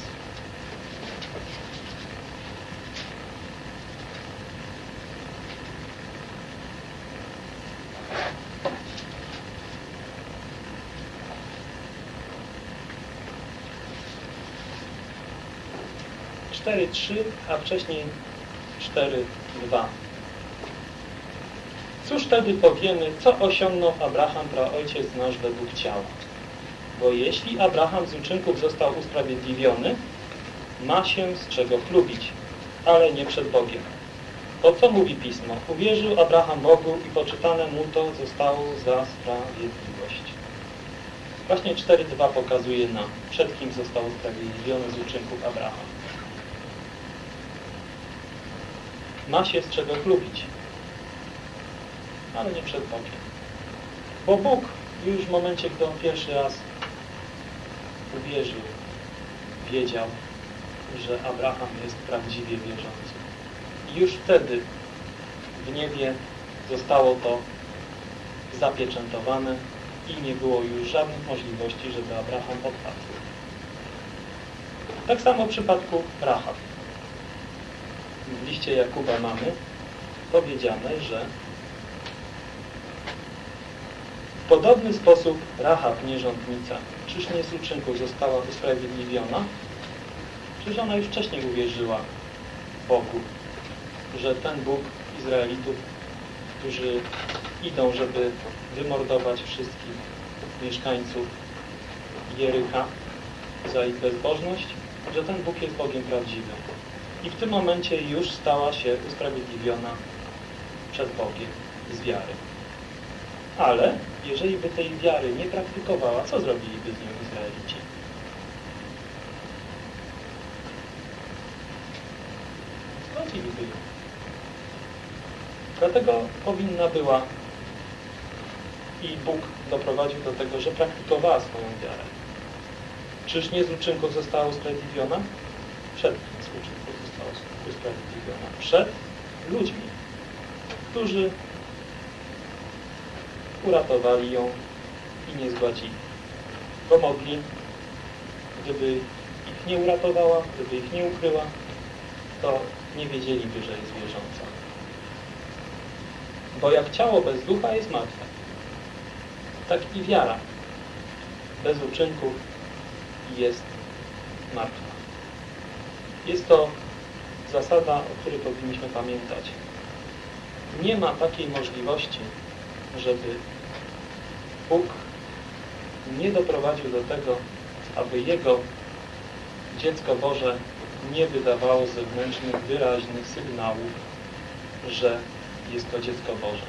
4.3, a wcześniej 4.2. Cóż wtedy powiemy, co osiągnął Abraham, praojciec nasz według ciała? Bo jeśli Abraham z uczynków został usprawiedliwiony, ma się z czego chlubić, ale nie przed Bogiem. To co mówi Pismo? Uwierzył Abraham Bogu i poczytane mu to zostało za sprawiedliwość. Właśnie 4.2 pokazuje nam, przed kim został usprawiedliwiony z uczynków Abraham. Ma się z czego chlubić, ale nie przed Bogiem. Bo Bóg już w momencie, gdy on pierwszy raz uwierzył, wiedział, że Abraham jest prawdziwie wierzący. I już wtedy w niebie zostało to zapieczętowane i nie było już żadnych możliwości, żeby Abraham odpadł. Tak samo w przypadku Rahab. W liście Jakuba mamy powiedziane, że w podobny sposób Rahab, nierządnica, czyż nie z uczynków została usprawiedliwiona? Czyż ona już wcześniej uwierzyła Bogu, że ten Bóg Izraelitów, którzy idą, żeby wymordować wszystkich mieszkańców Jerycha za ich bezbożność, że ten Bóg jest Bogiem prawdziwym. I w tym momencie już stała się usprawiedliwiona przed Bogiem z wiary. Ale jeżeli by tej wiary nie praktykowała, co zrobiliby z nią Izraelici? Zgodziliby ją. Dlatego powinna była i Bóg doprowadził do tego, że praktykowała swoją wiarę. Czyż nie z uczynków została usprawiedliwiona? Przed kim z uczynków została usprawiedliwiona? Przed ludźmi, którzy uratowali ją i nie zgładzili. Bo mogli, gdyby ich nie uratowała, gdyby ich nie ukryła, to nie wiedzieliby, że jest wierząca. Bo jak ciało bez ducha jest martwe, tak i wiara bez uczynków jest martwa. Jest to zasada, o której powinniśmy pamiętać. Nie ma takiej możliwości, żeby Bóg nie doprowadził do tego, aby Jego dziecko Boże nie wydawało zewnętrznych, wyraźnych sygnałów, że jest to dziecko Boże.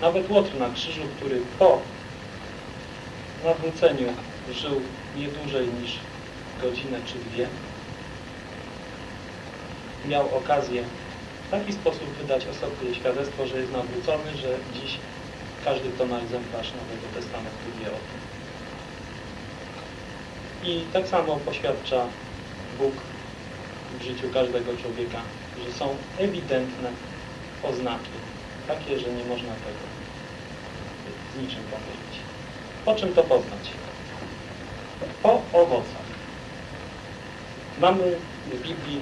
Nawet Łotr na krzyżu, który po nawróceniu żył nie dłużej niż godzinę czy dwie, miał okazję w taki sposób wydać o sobie świadectwo, że jest nawrócony, że dziś każdy, kto ma egzemplarz Nowego Testamentu wie o tym. I tak samo poświadcza Bóg w życiu każdego człowieka, że są ewidentne oznaki, takie, że nie można tego z niczym pomylić. Po czym to poznać? Po owocach. Mamy w Biblii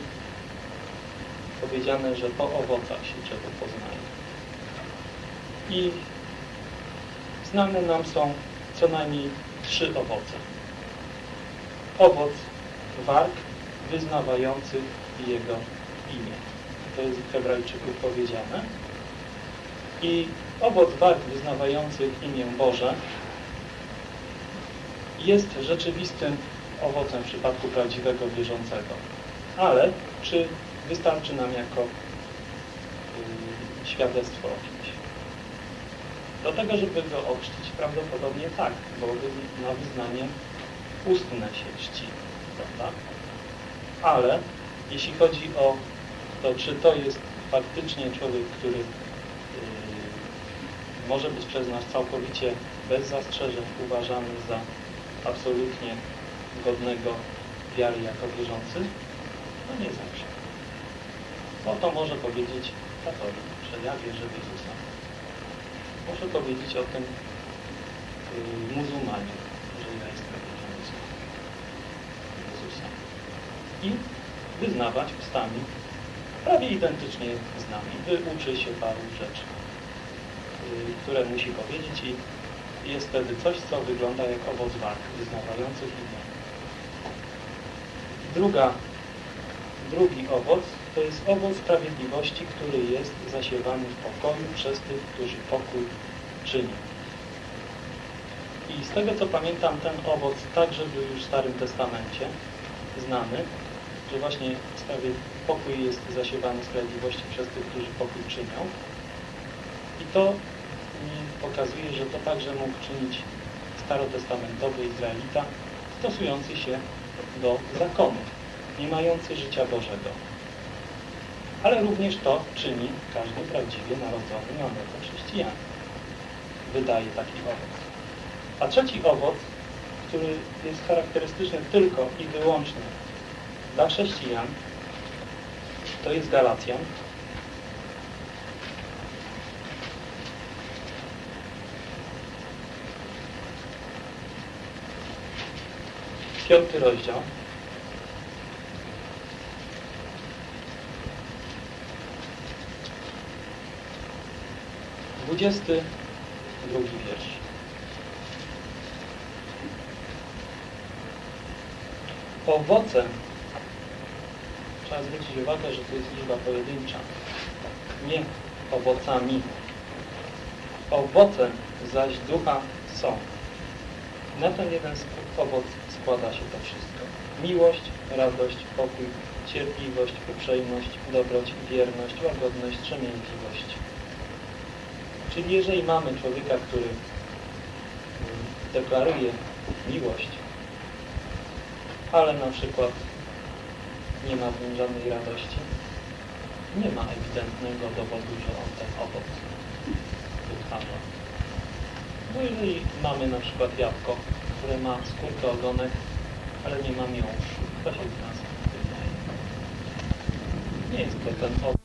powiedziane, że po owocach się czego poznaje. I znane nam są co najmniej trzy owoce. Owoc warg wyznawający Jego imię. To jest w Hebrajczyków powiedziane. I owoc warg wyznawających imię Boże jest rzeczywistym owocem w przypadku prawdziwego wierzącego. Ale czy wystarczy nam jako yy, świadectwo o kimś? Do tego, żeby go ochrzcić, prawdopodobnie tak, bo na wyznanie ustne się czci, prawda? Ale jeśli chodzi o to, czy to jest faktycznie człowiek, który yy, może być przez nas całkowicie bez zastrzeżeń uważany za absolutnie godnego wiary jako wierzący? No nie zawsze. Bo to może powiedzieć katolik, że ja wierzę w Jezusa. Może powiedzieć o tym yy, muzułmanie, że ja jestem wierzący Jezusa. I wyznawać ustami prawie identycznie z nami. Wyuczy się paru rzeczy, yy, które musi powiedzieć i jest wtedy coś, co wygląda jak owoc warg, wyznawających imię. Druga drugi owoc to jest owoc sprawiedliwości, który jest zasiewany w pokoju przez tych, którzy pokój czynią. I z tego co pamiętam, ten owoc także był już w Starym Testamencie znany, że właśnie pokój jest zasiewany sprawiedliwości przez tych, którzy pokój czynią. I to pokazuje, że to także mógł czynić starotestamentowy Izraelita stosujący się do zakonu, nie mający życia Bożego. Ale również to czyni każdy prawdziwie narodzony na nowo chrześcijan. Wydaje taki owoc. A trzeci owoc, który jest charakterystyczny tylko i wyłącznie dla chrześcijan, to jest Galacjan. Piąty rozdział. Dwudziesty drugi wiersz. Owocem trzeba zwrócić uwagę, że to jest liczba pojedyncza. Nie owocami. Owocem zaś ducha są. Na ten jeden owoc składa się to wszystko. Miłość, radość, pokój, cierpliwość, uprzejmość, dobroć, wierność, łagodność, trzemięźliwość. Czyli jeżeli mamy człowieka, który mm, deklaruje miłość, ale na przykład nie ma w nim żadnej radości, nie ma ewidentnego dowodu, że on ten owoc wytwarza. Bo jeżeli mamy na przykład jabłko, które ma skórkę ogonek, ale nie ma miąższu, to się z nas wydaje. Nie jest to ten owoc.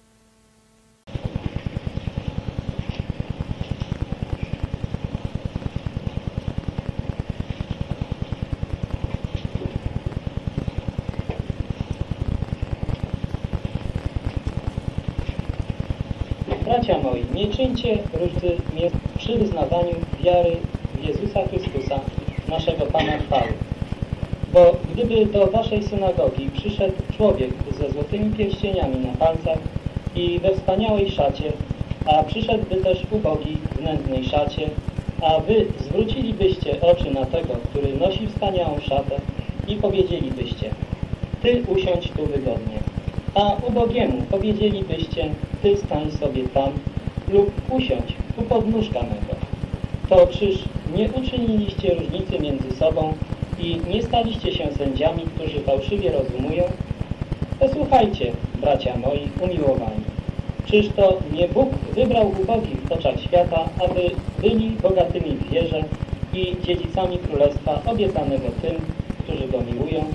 Bracia moi, nie czyńcie różnicy przy wyznawaniu wiary Jezusa Chrystusa, naszego Pana chwały. Bo gdyby do waszej synagogi przyszedł człowiek ze złotymi pierścieniami na palcach i we wspaniałej szacie, a przyszedłby też ubogi w nędznej szacie, a wy zwrócilibyście oczy na tego, który nosi wspaniałą szatę i powiedzielibyście, ty usiądź tu wygodnie. A ubogiemu powiedzielibyście, ty stań sobie tam lub usiądź u podnóżka mego. To czyż nie uczyniliście różnicy między sobą i nie staliście się sędziami, którzy fałszywie rozumują? Posłuchajcie, bracia moi umiłowani. Czyż to nie Bóg wybrał ubogich w oczach świata, aby byli bogatymi w wierze i dziedzicami królestwa obiecanego tym, którzy go miłują?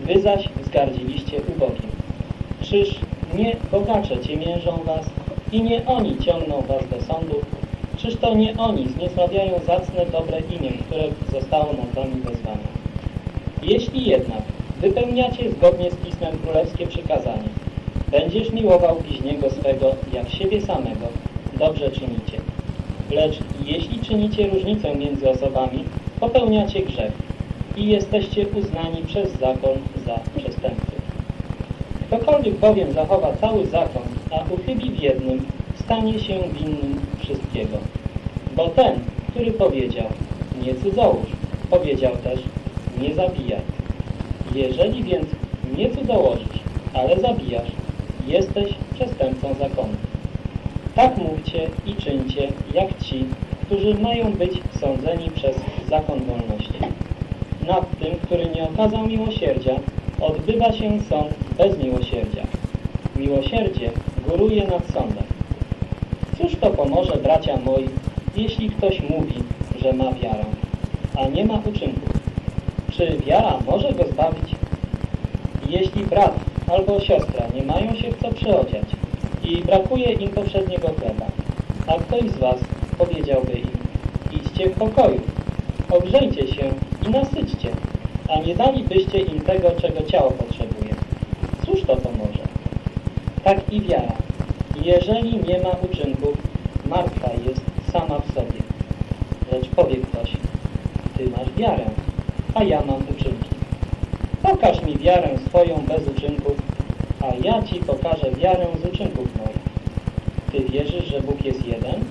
Wy zaś wzgardziliście ubogim. Czyż nie bogacze ciemiężą was i nie oni ciągną was do sądu? Czyż to nie oni zniesławiają zacne, dobre imię, które zostało nad wami wezwane? Jeśli jednak wypełniacie zgodnie z Pismem Królewskie przykazanie, będziesz miłował bliźniego swego jak siebie samego, dobrze czynicie. Lecz jeśli czynicie różnicę między osobami, popełniacie grzech i jesteście uznani przez zakon. Ktokolwiek bowiem zachowa cały zakon, a uchybi w jednym, stanie się winnym wszystkiego. Bo ten, który powiedział, nie cudzołóż, powiedział też, nie zabijaj. Jeżeli więc nie cudzołożysz, ale zabijasz, jesteś przestępcą zakonu. Tak mówcie i czyńcie, jak ci, którzy mają być sądzeni przez zakon wolności. Nad tym, który nie okazał miłosierdzia, odbywa się sąd bez miłosierdzia. Miłosierdzie góruje nad sądem. Cóż to pomoże, bracia moi, jeśli ktoś mówi, że ma wiarę, a nie ma uczynków? Czy wiara może go zbawić? Jeśli brat albo siostra nie mają się w co przyodziać i brakuje im poprzedniego chleba, a ktoś z was powiedziałby im, idźcie w pokoju, ogrzejcie się i nasyćcie, a nie dalibyście im tego, czego ciało potrzebuje. Cóż to pomoże? Tak i wiara. Jeżeli nie ma uczynków, martwa jest sama w sobie. Lecz powie ktoś, ty masz wiarę, a ja mam uczynki. Pokaż mi wiarę swoją bez uczynków a ja Ci pokażę wiarę z uczynków moich. Ty wierzysz, że Bóg jest jeden?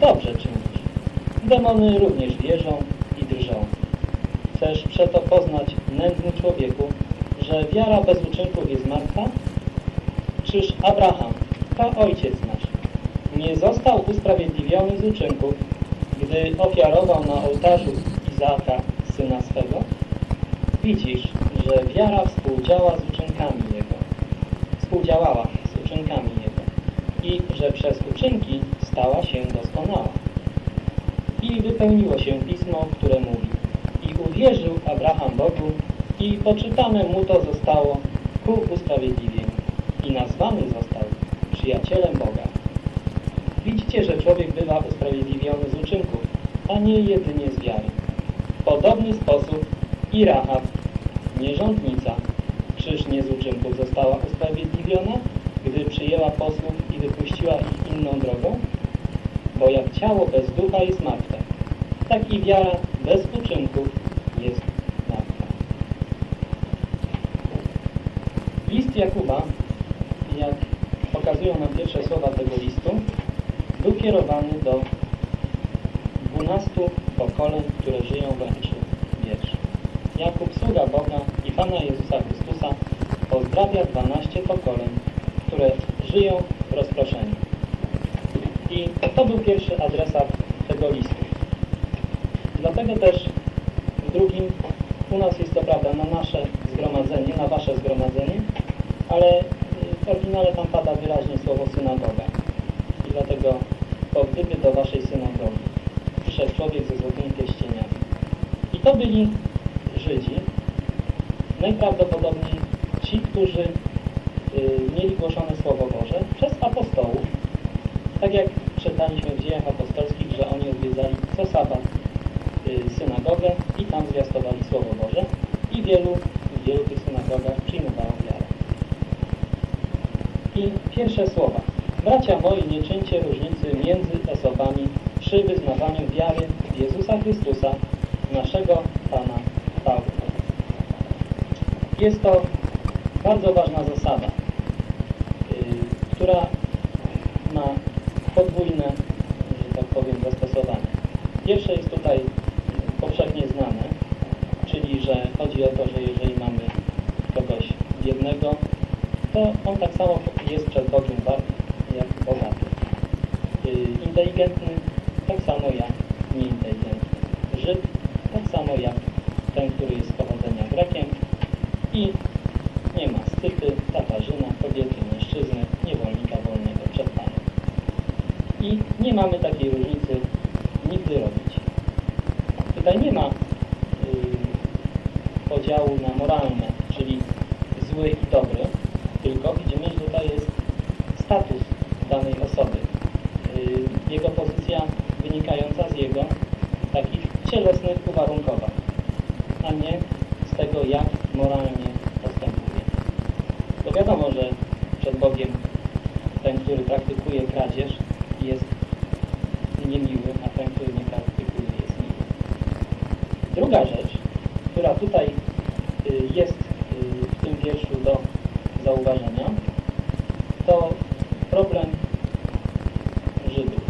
Dobrze czynisz. Demony również wierzą i drżą. Chcesz przeto poznać, nędzny człowieku, że wiara bez uczynków jest martwa? Czyż Abraham, to ojciec nasz, nie został usprawiedliwiony z uczynków, gdy ofiarował na ołtarzu Izaaka, syna swego? Widzisz, że wiara współdziała z uczynkami jego. Współdziałała z uczynkami jego. I że przez uczynki stała się doskonała. I wypełniło się pismo, które mówi I uwierzył Abraham Bogu i poczytane mu to zostało ku usprawiedliwieniu. I nazwany został przyjacielem Boga. Widzicie, że człowiek bywa usprawiedliwiony z uczynków, a nie jedynie z wiary. W podobny sposób i Rahab, nierządnica, czyż nie z uczynków została usprawiedliwiona, gdy przyjęła posłów i wypuściła ich inną drogą? Bo jak ciało bez ducha jest martwe, tak i wiara bez uczynków jest martwa. List Jakuba, jak pokazują nam pierwsze słowa tego listu, był kierowany do dwunastu pokoleń, które żyją w Emczy. Wiersz. Jakub, sługa Boga i Pana Jezusa Chrystusa, pozdrawia 12 pokoleń, które żyją w rozproszeniu. I to był pierwszy adresat tego listu. Dlatego też w drugim, u nas jest to prawda na nasze zgromadzenie, na wasze zgromadzenie, ale w oryginale tam pada wyraźnie słowo synagoga. I dlatego, bo gdyby do waszej synagogi przyszedł człowiek ze złotymi pierścieniami. I to byli Żydzi, najprawdopodobniej ci, którzy y, mieli głoszone Słowo Boże przez apostołów, tak jak czytaliśmy w dziejach apostolskich, że oni odwiedzali co sabat synagogę i tam zwiastowali Słowo Boże i wielu, wielu tych synagogach przyjmowało wiarę. I pierwsze słowa. Bracia moi, nie czyńcie różnicy między osobami przy wyznawaniu wiary Jezusa Chrystusa, naszego Pana Pawła. Jest to bardzo ważna zasada, yy, która ma podwójne, że tak powiem, zastosowanie. Pierwsze jest tutaj powszechnie znane, czyli że chodzi o to, że jeżeli mamy kogoś biednego, to on tak samo jest przed Bogiem wart jak bogaty. Yy, inteligentny tak samo jak nieinteligentny. Żyd tak samo jak ten, który jest z pochodzenia Grekiem i nie ma stypy, tatarzyna, kobiety, mężczyzny, niewolnika wolnego przed Panem. I nie mamy takiej różnicy nigdy robić. Tutaj nie ma yy, podziału na moralne, czyli zły i dobry, tylko widzimy, że tutaj jest status danej osoby. Yy, jego pozycja wynikająca z jego takich cielesnych uwarunkowań, a nie z tego, jak moralnie postępuje. Bo wiadomo, że przed Bogiem ten, który praktykuje kradzież jest niemiły, a ten, który nie praktykuje jest miły. Druga rzecz, która tutaj y, jest y, w tym wierszu do zauważenia, to problem Żydów,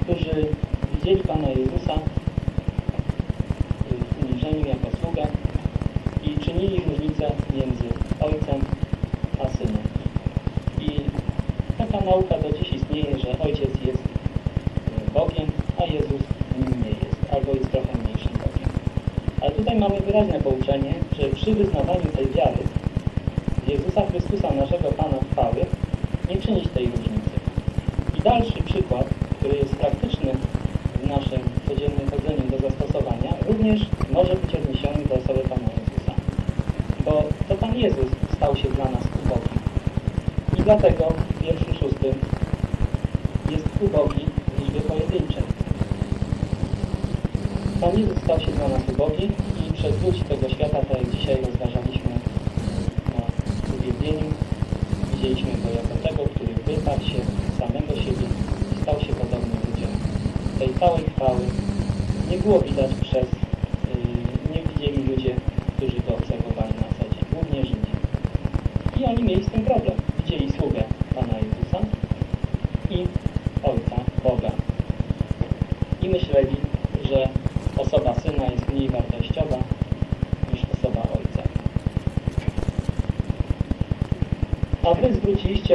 którzy widzieli Pana Jezusa w uniżeniu jako sługa i czynili różnicę między Ojcem a Synem. I taka nauka do dziś istnieje, że Ojciec jest Bogiem, a Jezus nim nie jest, albo jest trochę mniejszym Bogiem. Ale tutaj mamy wyraźne pouczenie, że przy wyznawaniu tej wiary Jezusa Chrystusa, naszego Pana chwały, nie czynić tej różnicy. I dalszy przykład, który jest praktyczny w naszym codziennym chodzeniu do zastosowania, również może być odniesiony do osoby Pana Jezusa. Bo to Pan Jezus stał się dla nas ubogim. I dlatego Kamil stał się dla nas ubogi i przez ludzi tego świata, tak jak dzisiaj rozważaliśmy na uwielbieniu, widzieliśmy go jako tego, który wyparł się samego siebie i stał się podobny ludziom. Tej całej chwały nie było widać przez, yy, nie widzieli ludzie, którzy go obserwowali na co dzień, głównie Żydzi. I oni mieli z tym problem. existe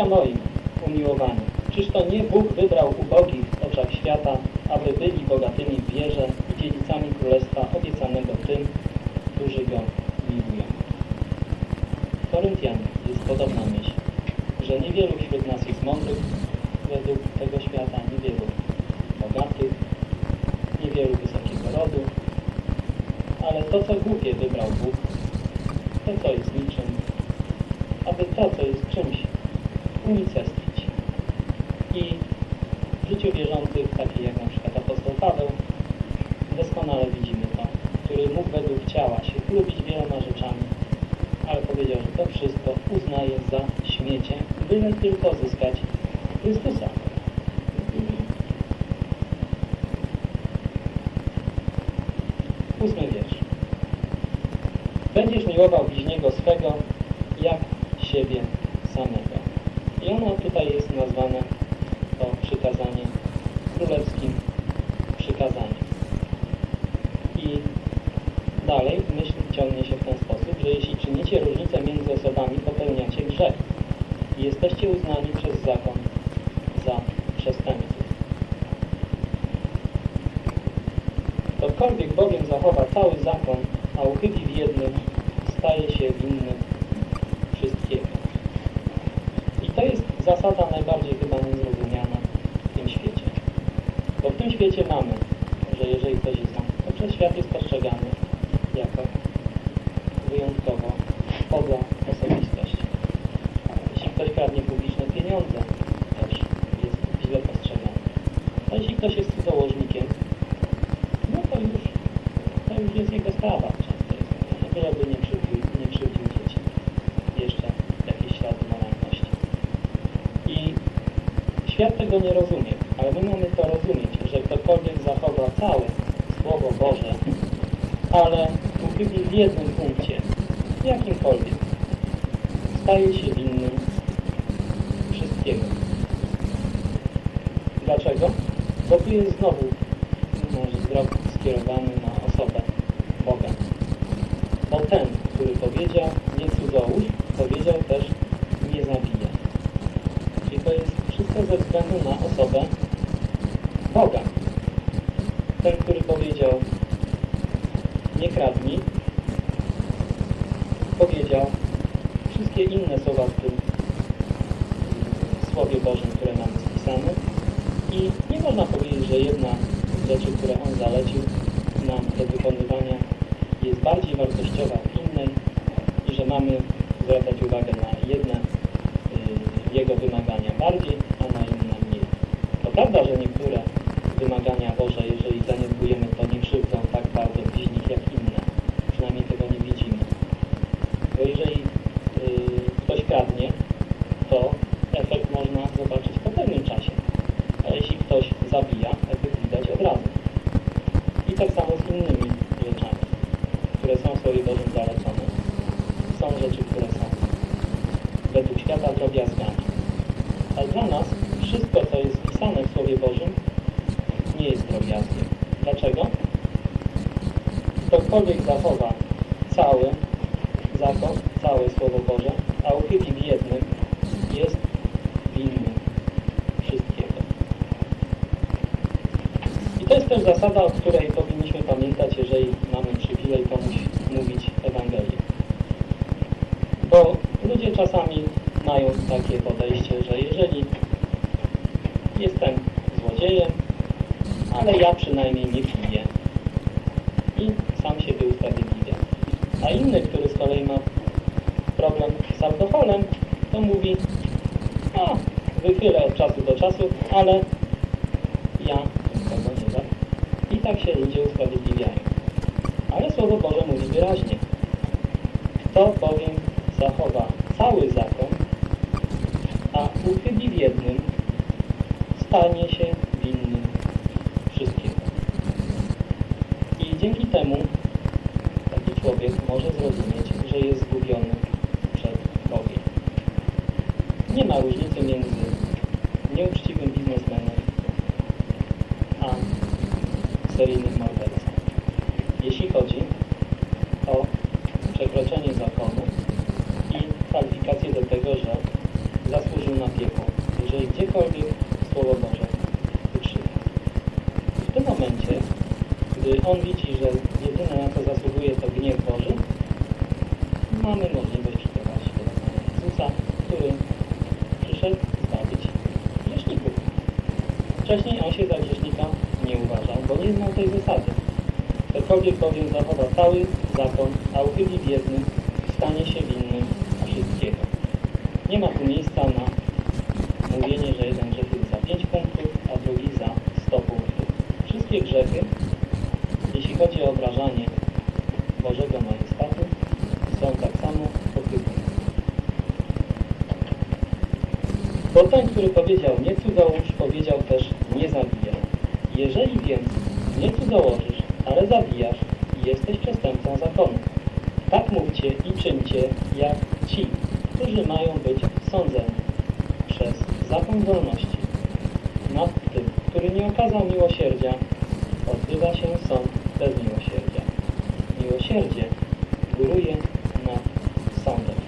bracia moi czyż to nie Bóg wybrał miłował bliźniego swego jak siebie samego. I ono tutaj jest nazwane to przykazanie królewskim przykazaniem. I dalej myśl ciągnie się w ten sposób, że jeśli czynicie różnicę między osobami, popełniacie grzech i jesteście uznani przez zakon za przestępców. Ktokolwiek bowiem zachowa cały zakon, a uchybi w jednym, staje się winny wszystkiego. I to jest zasada najbardziej chyba niezrozumiana w tym świecie. Bo w tym świecie mamy Ja tego nie rozumiem. Niech zachowa całym, za to całe Słowo Boże, a uchybi w jednym jest winny wszystkiego. I to jest też zasada, od której wychylę od czasu do czasu, ale ja nikogo nie zabiję. I tak się ludzie usprawiedliwiają. Ale Słowo Boże mówi wyraźnie. Kto bowiem zachowa cały zakon, a uchybi w jednym, stanie się winnym wszystkiego. I dzięki temu taki człowiek może zrozumieć, że jest zgubiony przed Bogiem. Nie ma różnicy między nieuczciwym biznesmenem a seryjnym mordercą. Jeśli chodzi o przekroczenie zakonu i kwalifikację do tego, że zasłużył na piekło, jeżeli gdziekolwiek Słowo Boże utrzyma. W tym momencie, gdy on widzi, że jedyne na co zasługuje to gniew Boży, mamy możliwość przyprowadzić do Pana Jezusa, który przyszedł zbawić grzeszników. Wcześniej on się za grzesznika nie uważał, bo nie znał tej zasady. Ktokolwiek bowiem zachowa cały zakon, a uchybi w jednym, stanie się winnym wszystkiego. Nie ma tu miejsca na mówienie, że jeden grzech jest za 5 punktów, a drugi za 100 punktów. Wszystkie grzechy, jeśli chodzi o obrażanie Bożego Majestatu, są tak samo ohydne. Bo ten, który powiedział nie cudzołóż, powiedział też nie zabijaj. Jeżeli więc nie cudzołożysz, ale zabijasz, jesteś przestępcą zakonu. Tak mówcie i czyńcie, jak ci, którzy mają być sądzeni przez zakon wolności. Nad tym, który nie okazał miłosierdzia, odbywa się sąd bez miłosierdzia. Miłosierdzie góruje nad sądem.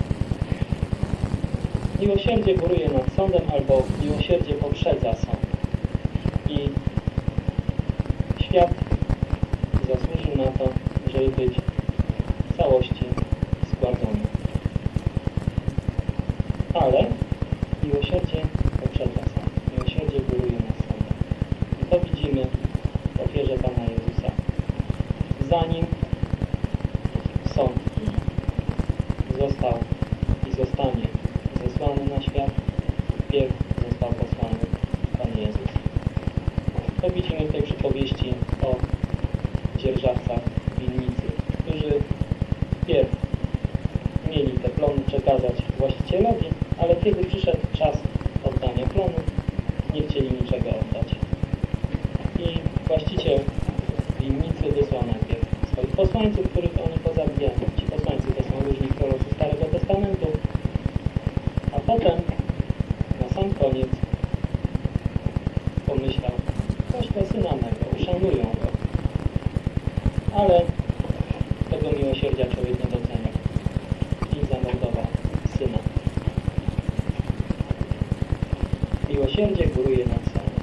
Miłosierdzie góruje nad sądem albo miłosierdzie poprzedza sąd. I świat zasłużył na to, żeby być w całości zgładzony. Ale miłosierdzie poprzedza sąd. Miłosierdzie góruje nad sądem. I to widzimy w ofierze Pana Jezusa. Zanim sąd został i zostanie zesłany na świat, wpierw został posłany Pan Jezus. To widzimy w tej przypowieści o dzierżawcach winnicy, którzy wpierw mieli te plony przekazać właścicielowi, ale kiedy przyszedł czas oddania plonu, nie chcieli niczego oddać. I właściciel winnicy wysłał najpierw swoich posłańców, których oni pozabijali. Ci posłańcy to są różni prorocy Starego Testamentu, a potem na sam koniec pomyślał, poślę syna mego, uszanują go. Ale tego miłosierdzia człowiek nie docenia i zamordował syna. Miłosierdzie góruje nad sądem.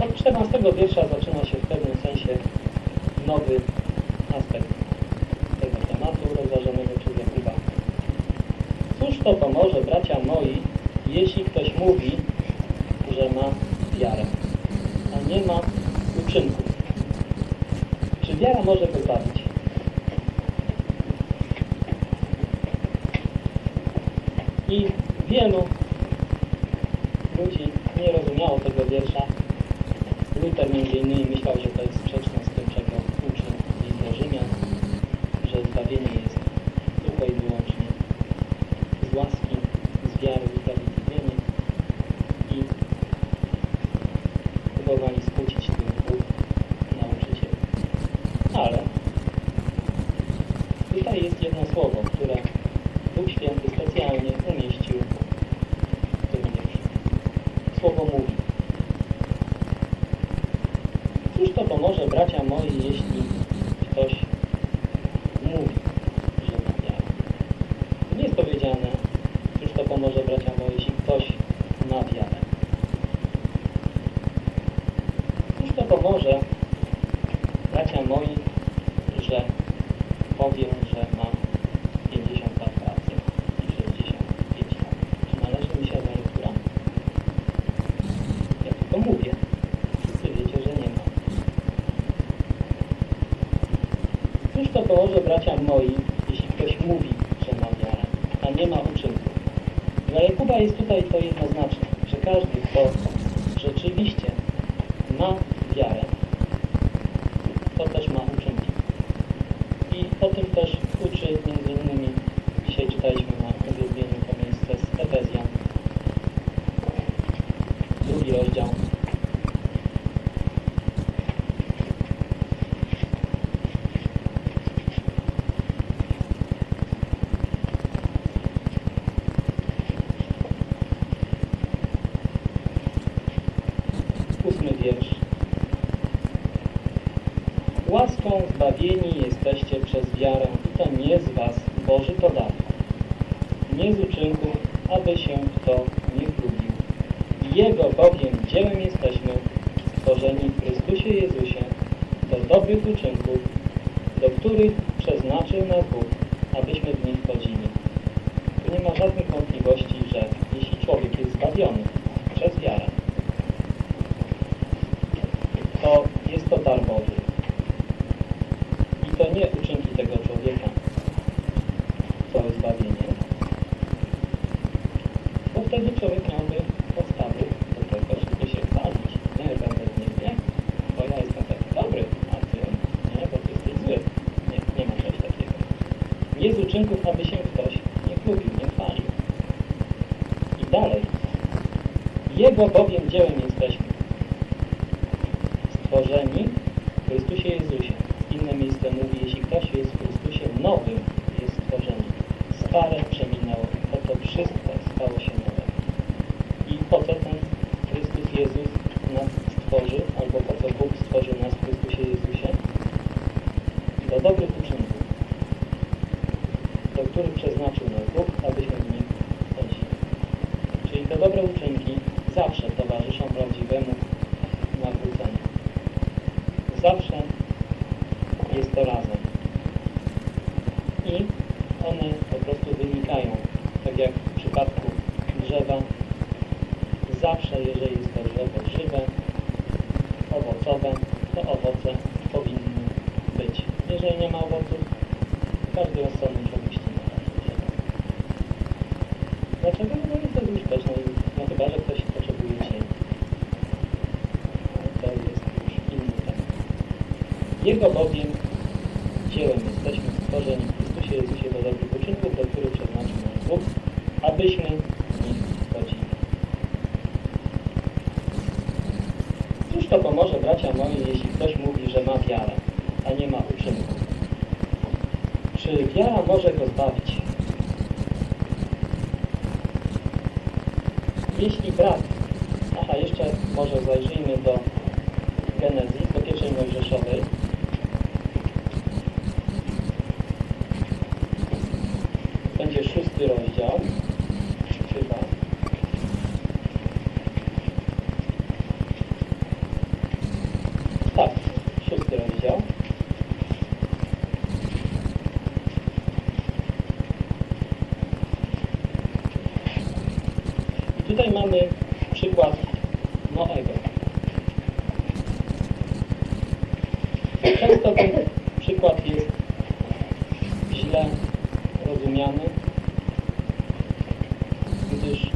Od 14 wiersza zaczyna się w pewnym sensie nowy aspekt tego tematu rozważonego przez Jakuba. Cóż to pomoże, bracia moi, jeśli ktoś mówi, że ma wiarę, a nie ma uczynków? Czy wiara może go zbawić? I wielu ludzi nie rozumiało tego wiersza. Luther między innymi myślał, że to jest sprzeczne z tym, czego uczy list do Rzymian, że zbawienie jest tylko i wyłącznie z łaski, z wiary usprawiedliwienie i próbowali skłócić tych dwóch nauczycieli. Ale tutaj jest jedno słowo, które Duch Święty specjalnie umieścił w tym wierszu. Słowo mówi. Cóż to pomoże, bracia moi, jeśli ktoś mówi, że ma wiarę? Nie jest powiedziane, cóż to pomoże, bracia moi, jeśli ktoś ma wiarę. powiem, że mam 50 lat pracy i 65 lat, czy należy mi się emerytura? Ja tylko mówię. Wszyscy wiecie, że nie ma. Cóż to pomoże, bracia moi, jeśli ktoś mówi, że ma wiarę, a nie ma uczynków? Dla Jakuba jest tutaj to jednoznaczne, że każdy, kto rzeczywiście ma wiarę, to też ma uczynki. I o tym też uczy między innymi, dzisiaj czytaliśmy na uwielbieniu to miejsce z Efezjan, drugi rozdział. Ósmy wiersz. Łaską zbawieni jesteście przez wiarę i to nie z was, Boży to dar. Nie z uczynków, aby się kto nie chlubił. Jego bowiem dziełem jesteśmy, stworzeni w Chrystusie Jezusie, do dobrych uczynków, do których przeznaczył nas Bóg, abyśmy w nich chodzili. Tu nie ma żadnych wątpliwości, że jeśli człowiek jest zbawiony przez wiarę, to jest to dar Boży. I to nie uczynki tego człowieka, to jest zbawienie, bo wtedy człowiek miałby podstawy do tego, żeby się chwalić. Nie, będę w niebie, bo ja jestem taki dobry, a ty nie, bo ty jesteś zły. Nie, nie ma czegoś takiego. Nie z uczynków, aby się ktoś nie chlubił, nie chwalił. I dalej. Jego bowiem dziełem jesteśmy stworzeni w Chrystusie Jezusie. Inne miejsce mówi, jeśli ktoś jest w Chrystusie nowym, jest stworzony. Stare przeminęło, oto wszystko stało się nowe. I po co ten Chrystus Jezus nas stworzył, albo po co Bóg stworzył nas w Chrystusie Jezusie? Do dobrych uczynków, do których przeznaczył nas Bóg, abyśmy w nich chodzili. Czyli te dobre uczynki zawsze towarzyszą prawdziwemu nawróceniu. Zawsze jest to razem. I one po prostu wynikają, tak jak w przypadku drzewa, zawsze jeżeli jest to drzewo żywe, owocowe, to owoce powinny być. Jeżeli nie ma owoców, każdy rozsądny człowiek ścina drzewo. Dlaczego? No jest to użyteczne, no chyba, że ktoś potrzebuje cieni. Ale to jest już inny temat. Jego bowiem dziełem jesteśmy stworzeni w Chrystusie Jezusie do dobrych uczynków, do których przeznaczył nas Bóg, abyśmy w nich chodzili. Cóż to pomoże, bracia moi, jeśli ktoś mówi, że ma wiarę, a nie ma uczynków? Czy wiara może go zbawić? Jeśli brat, aha, jeszcze może zajrzyjmy do Genezji, do pierwszej Mojżeszowej. Będzie szósty rozdział, chyba. Tak, szósty rozdział. I tutaj mamy przykład Noego. Często ten przykład jest źle rozumiany, gdyż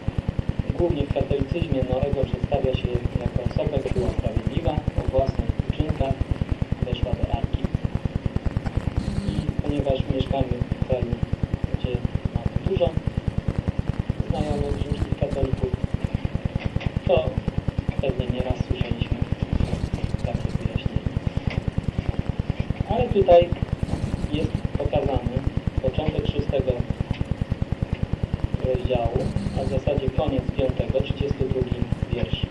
głównie w katolicyzmie Noego przedstawia się jako osobę, która była sprawiedliwa, o własnych uczynkach weszła do Arki. I ponieważ mieszkamy w kraju, gdzie mamy dużo znajomych rzymskich katolików, to pewnie nieraz słyszeliśmy takie wyjaśnienie. Tutaj jest pokazany początek szóstego rozdziału, a w zasadzie koniec piątego, 32 wiersz.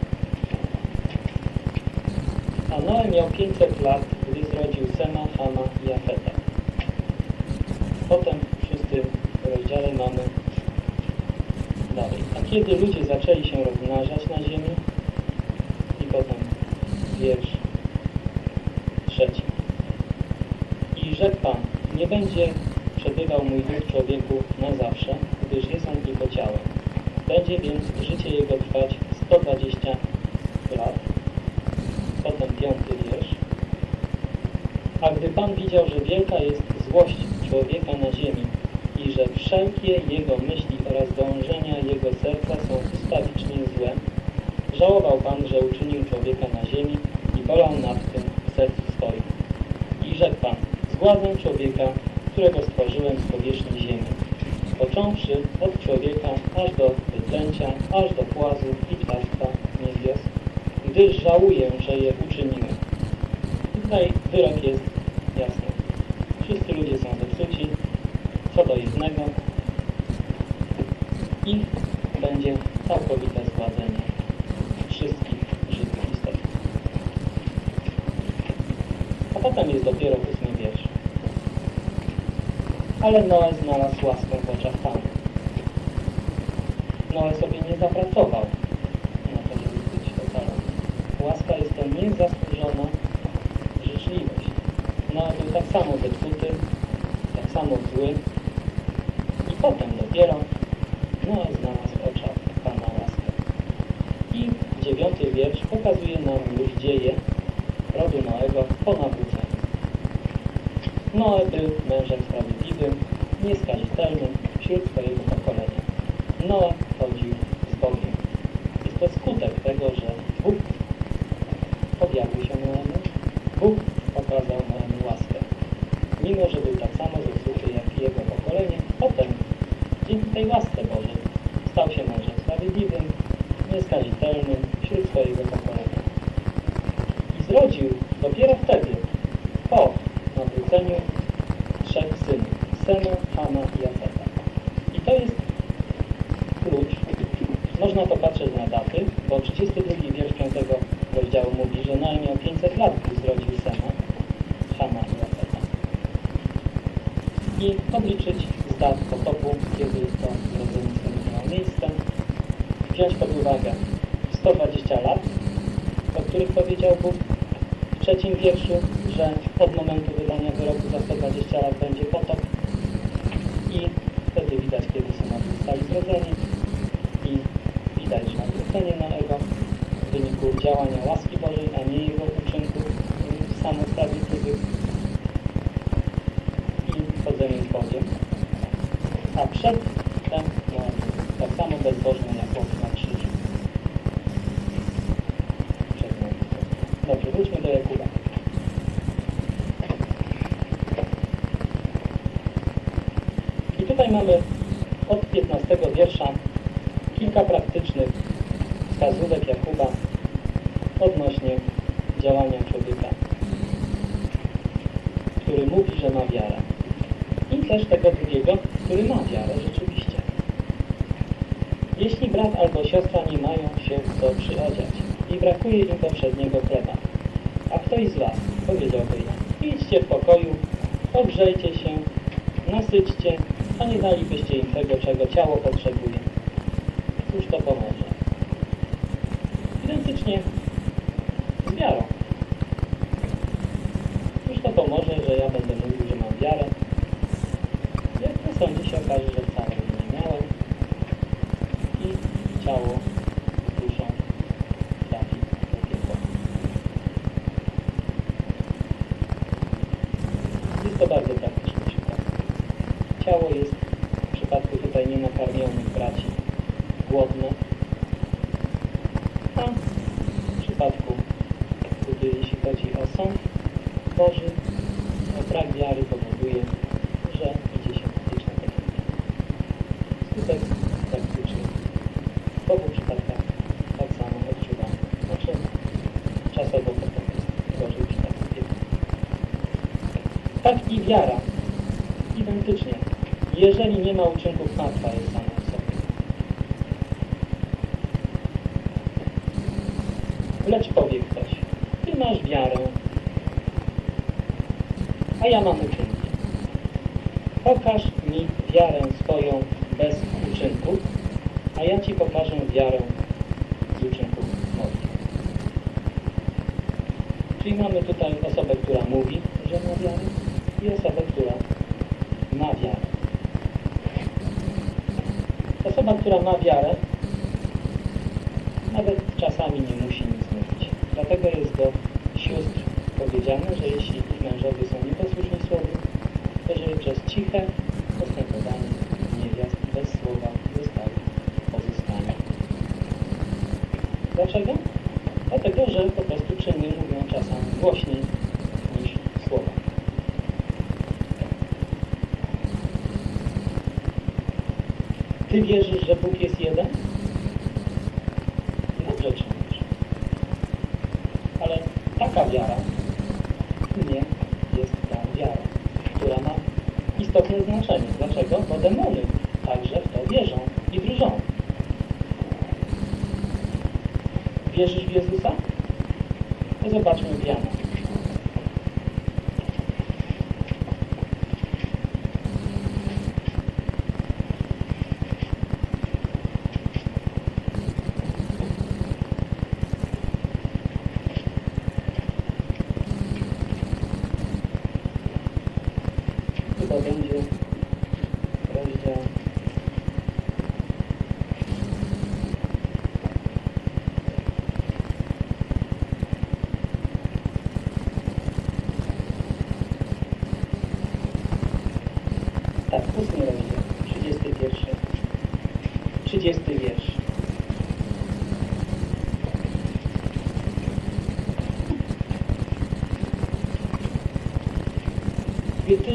A Noe miał 500 lat, gdy zrodził Sema, Hama i Jafeta. Potem w szóstym rozdziale mamy dalej. A kiedy ludzie zaczęli się rozmnażać na ziemi, i potem wiersz trzeci. I rzekł Pan, Nie będzie przebywał mój duch w człowieku na zawsze, gdyż jest on tylko ciałem. Będzie więc życie jego trwać 120 lat. Potem piąty wiersz. A gdy Pan widział, że wielka jest złość człowieka na ziemi i że wszelkie jego myśli oraz dążenia jego serca są ustawicznie złe, żałował Pan, że uczynił człowieka na ziemi i bolał nad tym w sercu swoim. I rzekł Pan, zgładzę człowieka, którego stworzyłem z powierzchni ziemi, począwszy od człowieka aż do bydlęcia, aż do płazów i ptactwa niebios, gdyż żałuję, że je uczyniłem. Tutaj wyrok jest jasny. Wszyscy ludzie są zepsuci, co do jednego i będzie całkowite zgładzenie wszystkich żywych istot. A potem jest dopiero ósmy wiersz. Ale Noe znalazł łaskę w oczach Pana. Noe sobie nie zapracował na to, żeby być okalony. Łaska jest to niezasłużona życzliwość. Noe był tak samo zepsuty, tak samo zły i potem dopiero Noe znalazł w oczach Pana łaskę. I dziewiąty wiersz pokazuje nam już dzieje rodu Noego po nawróceniu. Noe był mężem sprawiedliwym, nieskazitelnym wśród swojego pokolenia. Noe chodził z Bogiem. Jest to skutek tego, że Bóg objawił się Noemu, Bóg okazał Noemu łaskę. Mimo, że był tak samo zepsuty jak jego pokolenie, potem dzięki tej łasce Bożej stał się mężem sprawiedliwym, nieskazitelnym wśród swojego pokolenia. I zrodził dopiero wtedy, po nawróceniu, trzech synów, Sema, Hama i Jafeta. I to jest klucz. Można popatrzeć na daty, bo 32 wiersz 5 rozdziału mówi, że Noe miał 500 lat, gdy zrodził Sema, Hama i Jafeta. I obliczyć z dat potopu, kiedy to zrodzenie. Wziąć pod uwagę 120 lat, o których powiedział Bóg w trzecim wierszu, że od momentu wydania wyroku za 120 lat będzie potop i wtedy widać, kiedy synowie zostali zrodzeni i widać nawrócenie Noego w wyniku działania łaski Bożej, a nie jego uczynków y, samosprawiedliwych i chodzenie z Bogiem. A przedtem no, tak samo bezbożny jak chłop na krzyżu. Przed nami. Dobrze, wróćmy do Jakuba. I tutaj mamy od 15 wiersza kilka praktycznych wskazówek Jakuba odnośnie działania człowieka, który mówi, że ma wiarę. I też tego drugiego, który ma wiarę rzeczywiście. Jeśli brat albo siostra nie mają się co przyodziać i brakuje im poprzedniego chleba, a ktoś z was powiedziałby idźcie w pokoju, ogrzejcie się, nasyćcie, a nie dalibyście im tego, czego ciało potrzebuje. Cóż to pomoże? Identycznie z wiarą. Cóż to pomoże, że ja będę mówił, że mam wiarę? Jak na sądzie się okaże, że wcale jej nie miałem i ciało z duszą trafi do piekła. Jest to bardzo praktyczny przykład. Ciało jest w przypadku tutaj nienakarmionych braci głodne, a w przypadku, gdy jeśli chodzi o sąd Boży, no, brak wiary powoduje, że idzie się faktyczne techniki. Skutek praktyczny. W obu przypadkach tak samo odczuwamy. Znaczy czasowo potem jest gorzej w przypadku piekła. Tak i wiara. Identycznie. Jeżeli nie ma uczynków, martwa jest sama w sobie. Lecz powie ktoś, ty masz wiarę, a ja mam uczynki. Pokaż mi wiarę swoją bez uczynków, a ja ci pokażę wiarę z uczynków moich. Czyli mamy tutaj osobę, która mówi, że ma wiarę i osobę, która ma wiarę. Osoba, która ma wiarę, nawet czasami nie musi nic mówić. Dlatego jest do sióstr powiedziane, że jeśli ich mężowie są nieposłuszni słowu, to żeby przez ciche postępowanie niewiast bez słowa zostali pozyskani. Dlaczego? Ty wierzysz, że Bóg jest jeden? Dobrze czynisz. Ale taka wiara nie jest ta wiara, która ma istotne znaczenie. Dlaczego? Bo demony także w to wierzą i drżą. Wierzysz w Jezusa? To zobaczmy w Jana. Chyba będzie rozdział Tak, ósmy rozdział, 31, 30 wiersz.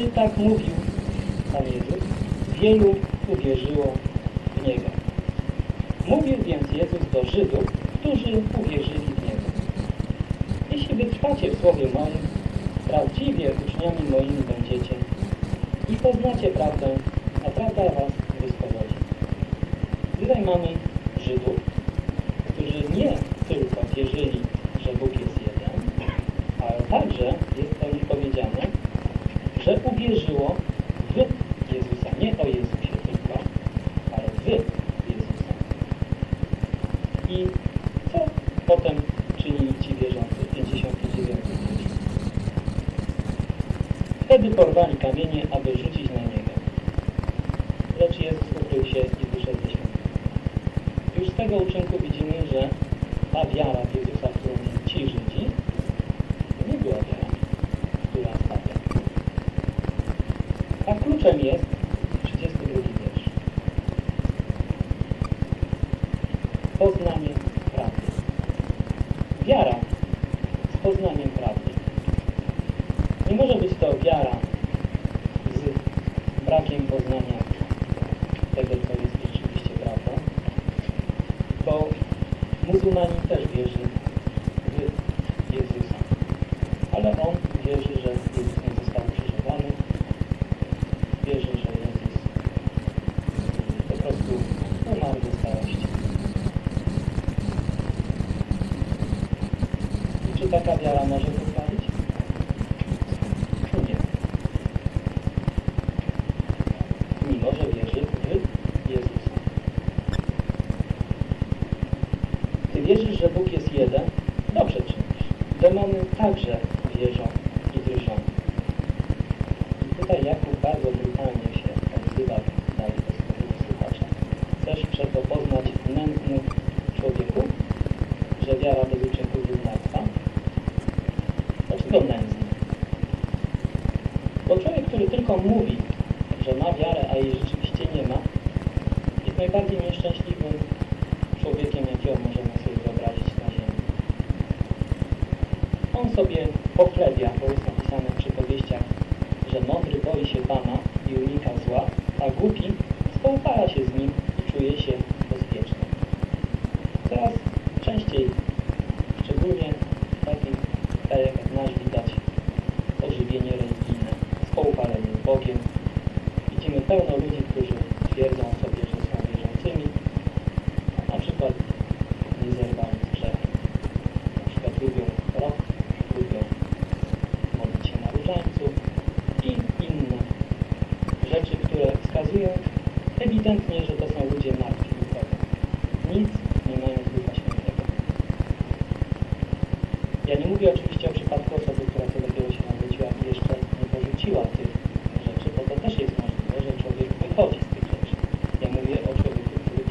Tak mówił, Pan Jezus, wielu uwierzyło w Niego. Mówił więc Jezus do Żydów, którzy uwierzyli w Niego. Jeśli wytrwacie w Słowie moim, prawdziwie uczniami moimi będziecie i poznacie prawdę, a prawda was wyswobodzi. Tutaj mamy Żydów, którzy nie tylko wierzyli, że Bóg jest jeden, ale także jest o nich powiedziane, że uwierzyło w Jezusa. Nie o Jezusie tylko, ale w Jezusa. I co potem czynili ci wierzący? 59 wiersz. Wtedy porwali kamienie, aby rzucić na niego. Lecz Jezus ukrył się i wyszedł ze świątyni. Już z tego uczynku widzimy, że ta wiara w Jezusa, którą ci Żydzi, to nie była wiara, która stawia. A kluczem jest 32 wiersz. Poznanie prawdy. Wiara z poznaniem prawdy. Nie może być to wiara z brakiem poznania tego, co jest rzeczywiście prawdą, bo muzułmanin też wierzy w Jezusa. Ale on wierzy, że Jezus nie został ukrzyżowany, wierzy, że Jezus po prostu umarł do starości. I czy taka wiara może poprawić? Nie. Mimo, że wierzy w Jezusa. Ty wierzysz, że Bóg jest jeden? Dobrze czynisz. Demony także wierzą i drżą. I tutaj Jakub bardzo brutalnie się odzywa dalej do swojego słuchacza. Chcesz przeto poznać nędzny człowieku, że wiara bez uczynków jest martwa? Dlaczego nędzny? Bo człowiek, który tylko mówi, że ma wiarę, a jej rzeczywiście nie ma, jest najbardziej nieszczęśliwym człowiekiem, jakiego możemy sobie wyobrazić na ziemi. On sobie pochlebia, bo jest napisane w przypowieściach, że mądry boi się Pana i unika zła, a głupi spoufala się z nim i czuje się bezpieczny. Coraz częściej, szczególnie w takich krajach jak nasz, widać ożywienie religijne, spoufalenie z Bogiem. Widzimy pełno ludzi, którzy twierdzą sobie, że są wierzącymi, a na przykład nie zerwali z grzechem. Na przykład lubią rok, lubią modlić się na różańcu i inne rzeczy, które wskazują ewidentnie, że to są ludzie martwi duchowo. Nic nie mają z Ducha Świętego. Ja nie mówię oczywiście o przypadku osoby, która co dopiero się nawróciła i jeszcze nie porzuciła tych rzeczy, bo to też jest możliwe, że człowiek wychodzi z tych rzeczy. Ja mówię o człowieku, który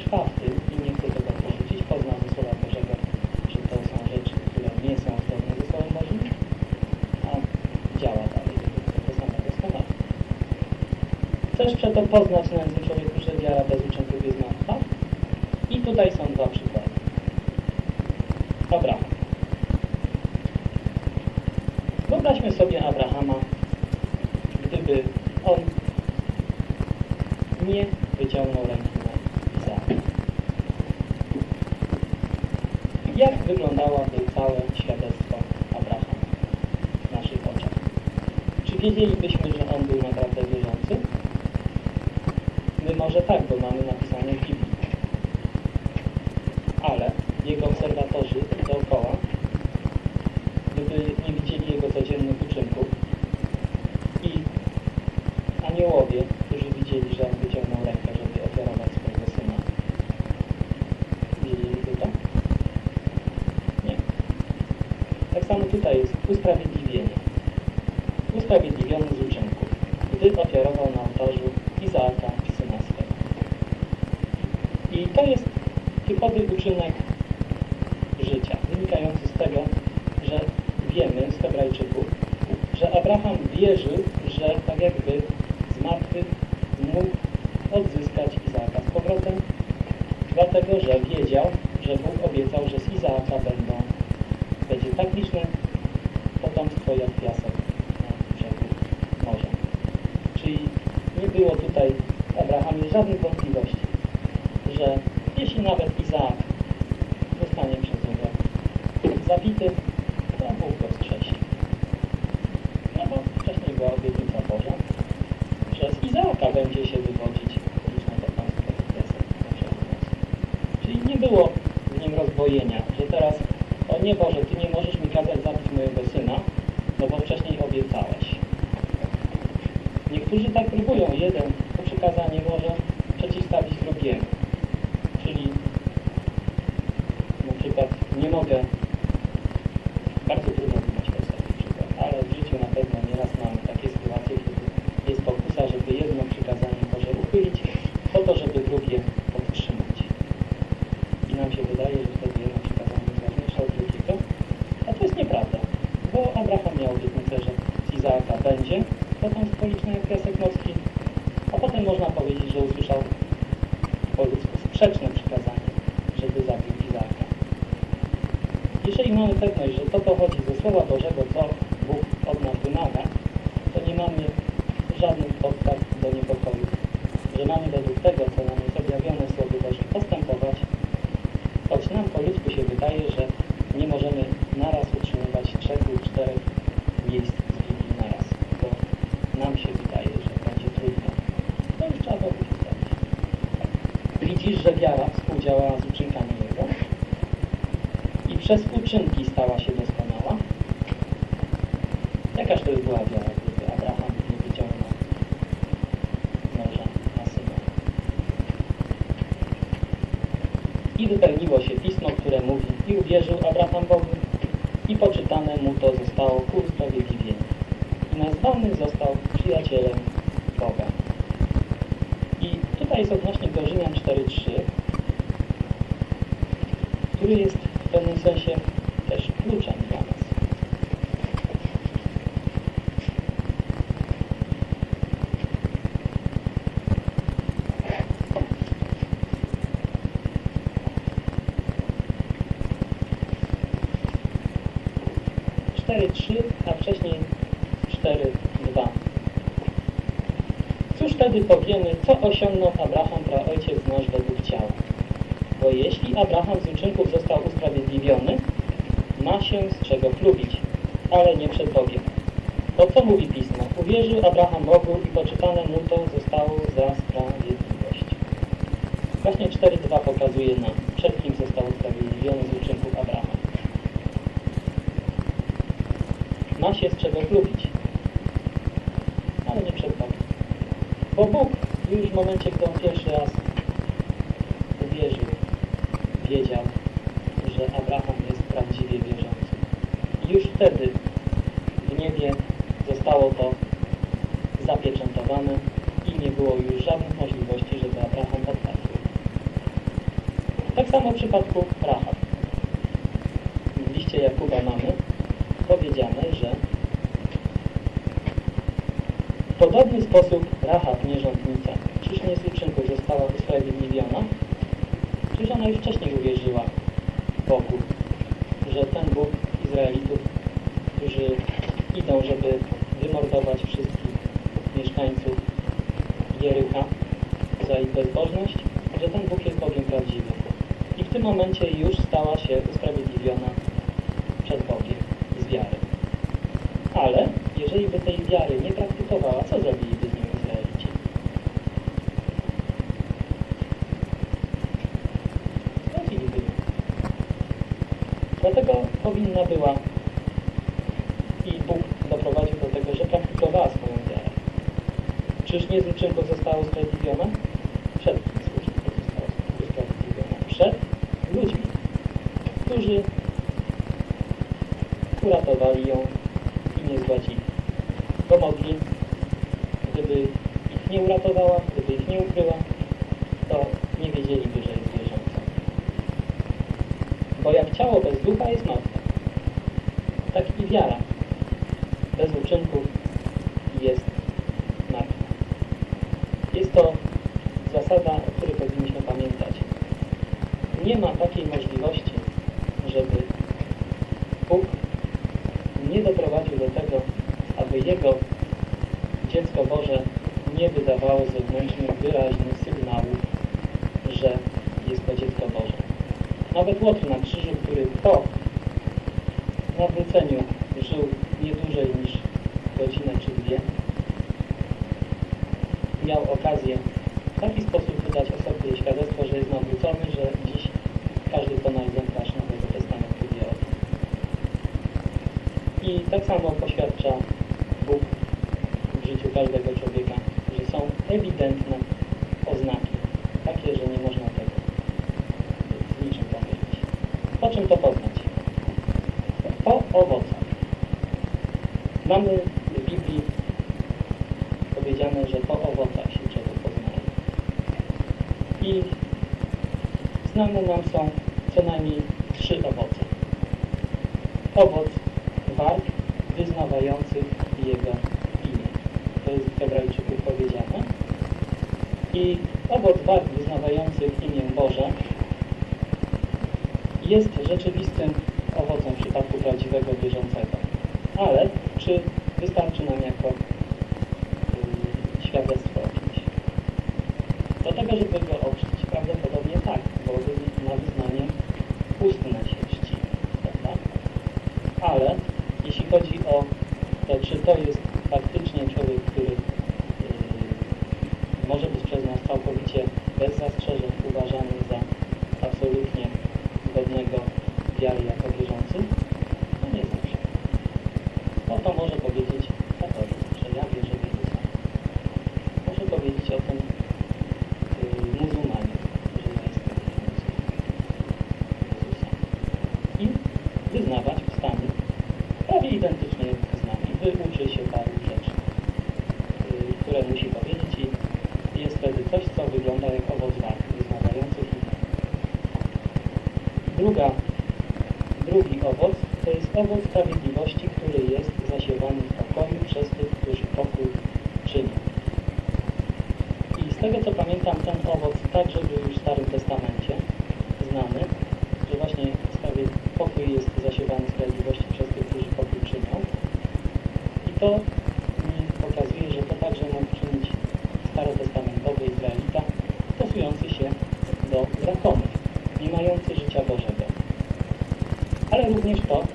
Chcesz przeto poznać nędzny człowieku, że wiara bez uczynków jest martwa? I tutaj są dwa przykłady. Abraham. Wyobraźmy sobie Abrahama, gdyby on nie wyciągnął ręki na Izaaka. Jak wyglądałoby całe świadectwo Abrahama w naszych oczach? Czy wiedzielibyśmy, że on był naprawdę wierzący? My może tak, bo mamy napisane w Biblii. Ale jego obserwatorzy przez uczynki stała się doskonała. Jakaż to by była wiara, gdyby Abraham nie wyciągnął morza na syna? I wypełniło się pismo, które mówi i uwierzył Abraham Bogu i poczytane mu to zostało ku usprawiedliwieniu. I nazwany został przyjacielem Boga. I tutaj jest odnośnik do Rzymian 4.3, który jest w pewnym sensie też kluczem dla nas. Cztery trzy, a wcześniej cztery dwa. Cóż wtedy powiemy, co osiągnął Abraham, praojciec nasz według ciała? Bo jeśli Abraham z uczynków został usprawiedliwiony, ma się z czego chlubić, ale nie przed Bogiem. To co mówi Pismo? Uwierzył Abraham Bogu i poczytane mu to zostało za sprawiedliwość. Właśnie 4.2 pokazuje nam, przed kim został usprawiedliwiony z uczynków Abraham. Ma się z czego chlubić, ale nie przed Bogiem. Bo Bóg już w momencie, gdy on pierwszy raz uwierzył, wiedział, że Abraham jest prawdziwie wierzący. I już wtedy w niebie zostało to zapieczętowane i nie było już żadnych możliwości, żeby Abraham odpadł. Tak samo w przypadku Rahab. W liście Jakuba mamy powiedziane, że W podobny sposób Rahab, nierządnica, czyż nie z uczynku została usprawiedliwiona? Czyż ona już wcześniej uwierzyła Bogu, że ten Bóg Izraelitów, którzy idą, żeby wymordować wszystkich mieszkańców Jerycha za ich bezbożność, że ten Bóg jest Bogiem prawdziwym. I w tym momencie już stała się usprawiedliwiona przed Bogiem z wiary. Ale jeżeli by tej wiary nie praktykowała, co zrobiliby z nią Izraelici? Straciliby ją. Dlatego powinna była i Bóg doprowadził do tego, że praktykowała swoją wiarę. Czyż nie z uczynku została usprawiedliwiona? Przed uczynku została usprawiedliwiona? Przed ludźmi, którzy uratowali ją i nie zgładzili. Bo mogli, gdyby ich nie uratowała, gdyby ich nie ukryła, to nie wiedzieliby, że jest wierząca. Bo jak ciało bez ducha jest martwe, tak i wiara bez uczynków jest martwa. Jest to zasada, o której powinniśmy pamiętać. Nie ma takiej możliwości, żeby Bóg nie doprowadził do tego, aby Jego dziecko Boże nie wydawało zewnętrznych, wyraźnych sygnałów, że jest to dziecko Boże. Nawet Łotr na krzyżu, który po nawróceniu żył nie dłużej niż godzinę czy dwie, miał okazję w taki sposób wydać o sobie świadectwo, że jest nawrócony, że dziś każdy to egzemplarz Nowego Testamentu wie o tym. I tak samo poświadcza Bóg w życiu każdego człowieka, że są ewidentne oznaki, takie, że nie można tego z niczym pomylić. Po czym to poznać? Po owocach. Mamy w Biblii powiedziane, że po owocach się czego poznaje. I znane nam są co najmniej trzy owoce. Owoc warg wyznawających Jego imię. To jest w Hebrajczyków powiedziane. I owoc warg wyznawających imię Boże jest rzeczywistym owocem w przypadku prawdziwego wierzącego. Ale czy wystarczy nam jako yy, świadectwo o kimś? Do tego, żeby go oczcić, prawdopodobnie tak, bo wy- na wyznanie ustne się czci, prawda? Ale jeśli chodzi o to, czy to jest faktycznie człowiek, który yy, może być przez nas całkowicie bez zastrzeżeń uważany za absolutnie godnego wiary jako wierzący, to nie zawsze. No to może powiedzieć katolik, że ja wierzę w Jezusa. Może powiedzieć o tym yy, muzułmanie, że ja jestem wierzący w Jezusa. I wyznawać ustami prawie identycznie jak z nami. Wyuczy się paru rzeczy, yy, które musi powiedzieć i jest wtedy coś, co wygląda jak owoc warg, wyznawiający imię. Druga, drugi owoc owoc sprawiedliwości, który jest zasiewany w pokoju przez tych, którzy pokój czynią. I z tego co pamiętam, ten owoc także był już w Starym Testamencie znany, że właśnie pokój jest zasiewany sprawiedliwości przez tych, którzy pokój czynią. I to mi pokazuje, że to także mógł czynić starotestamentowy Izraelita, stosujący się do zakonów, nie mający życia Bożego. Ale również to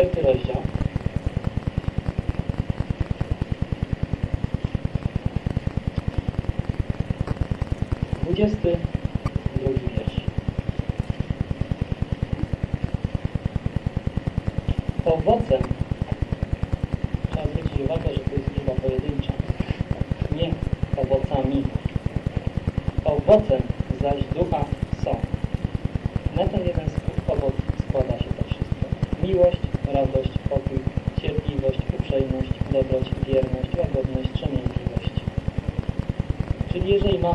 25 rozdział. Dwudziesty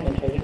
jeżeli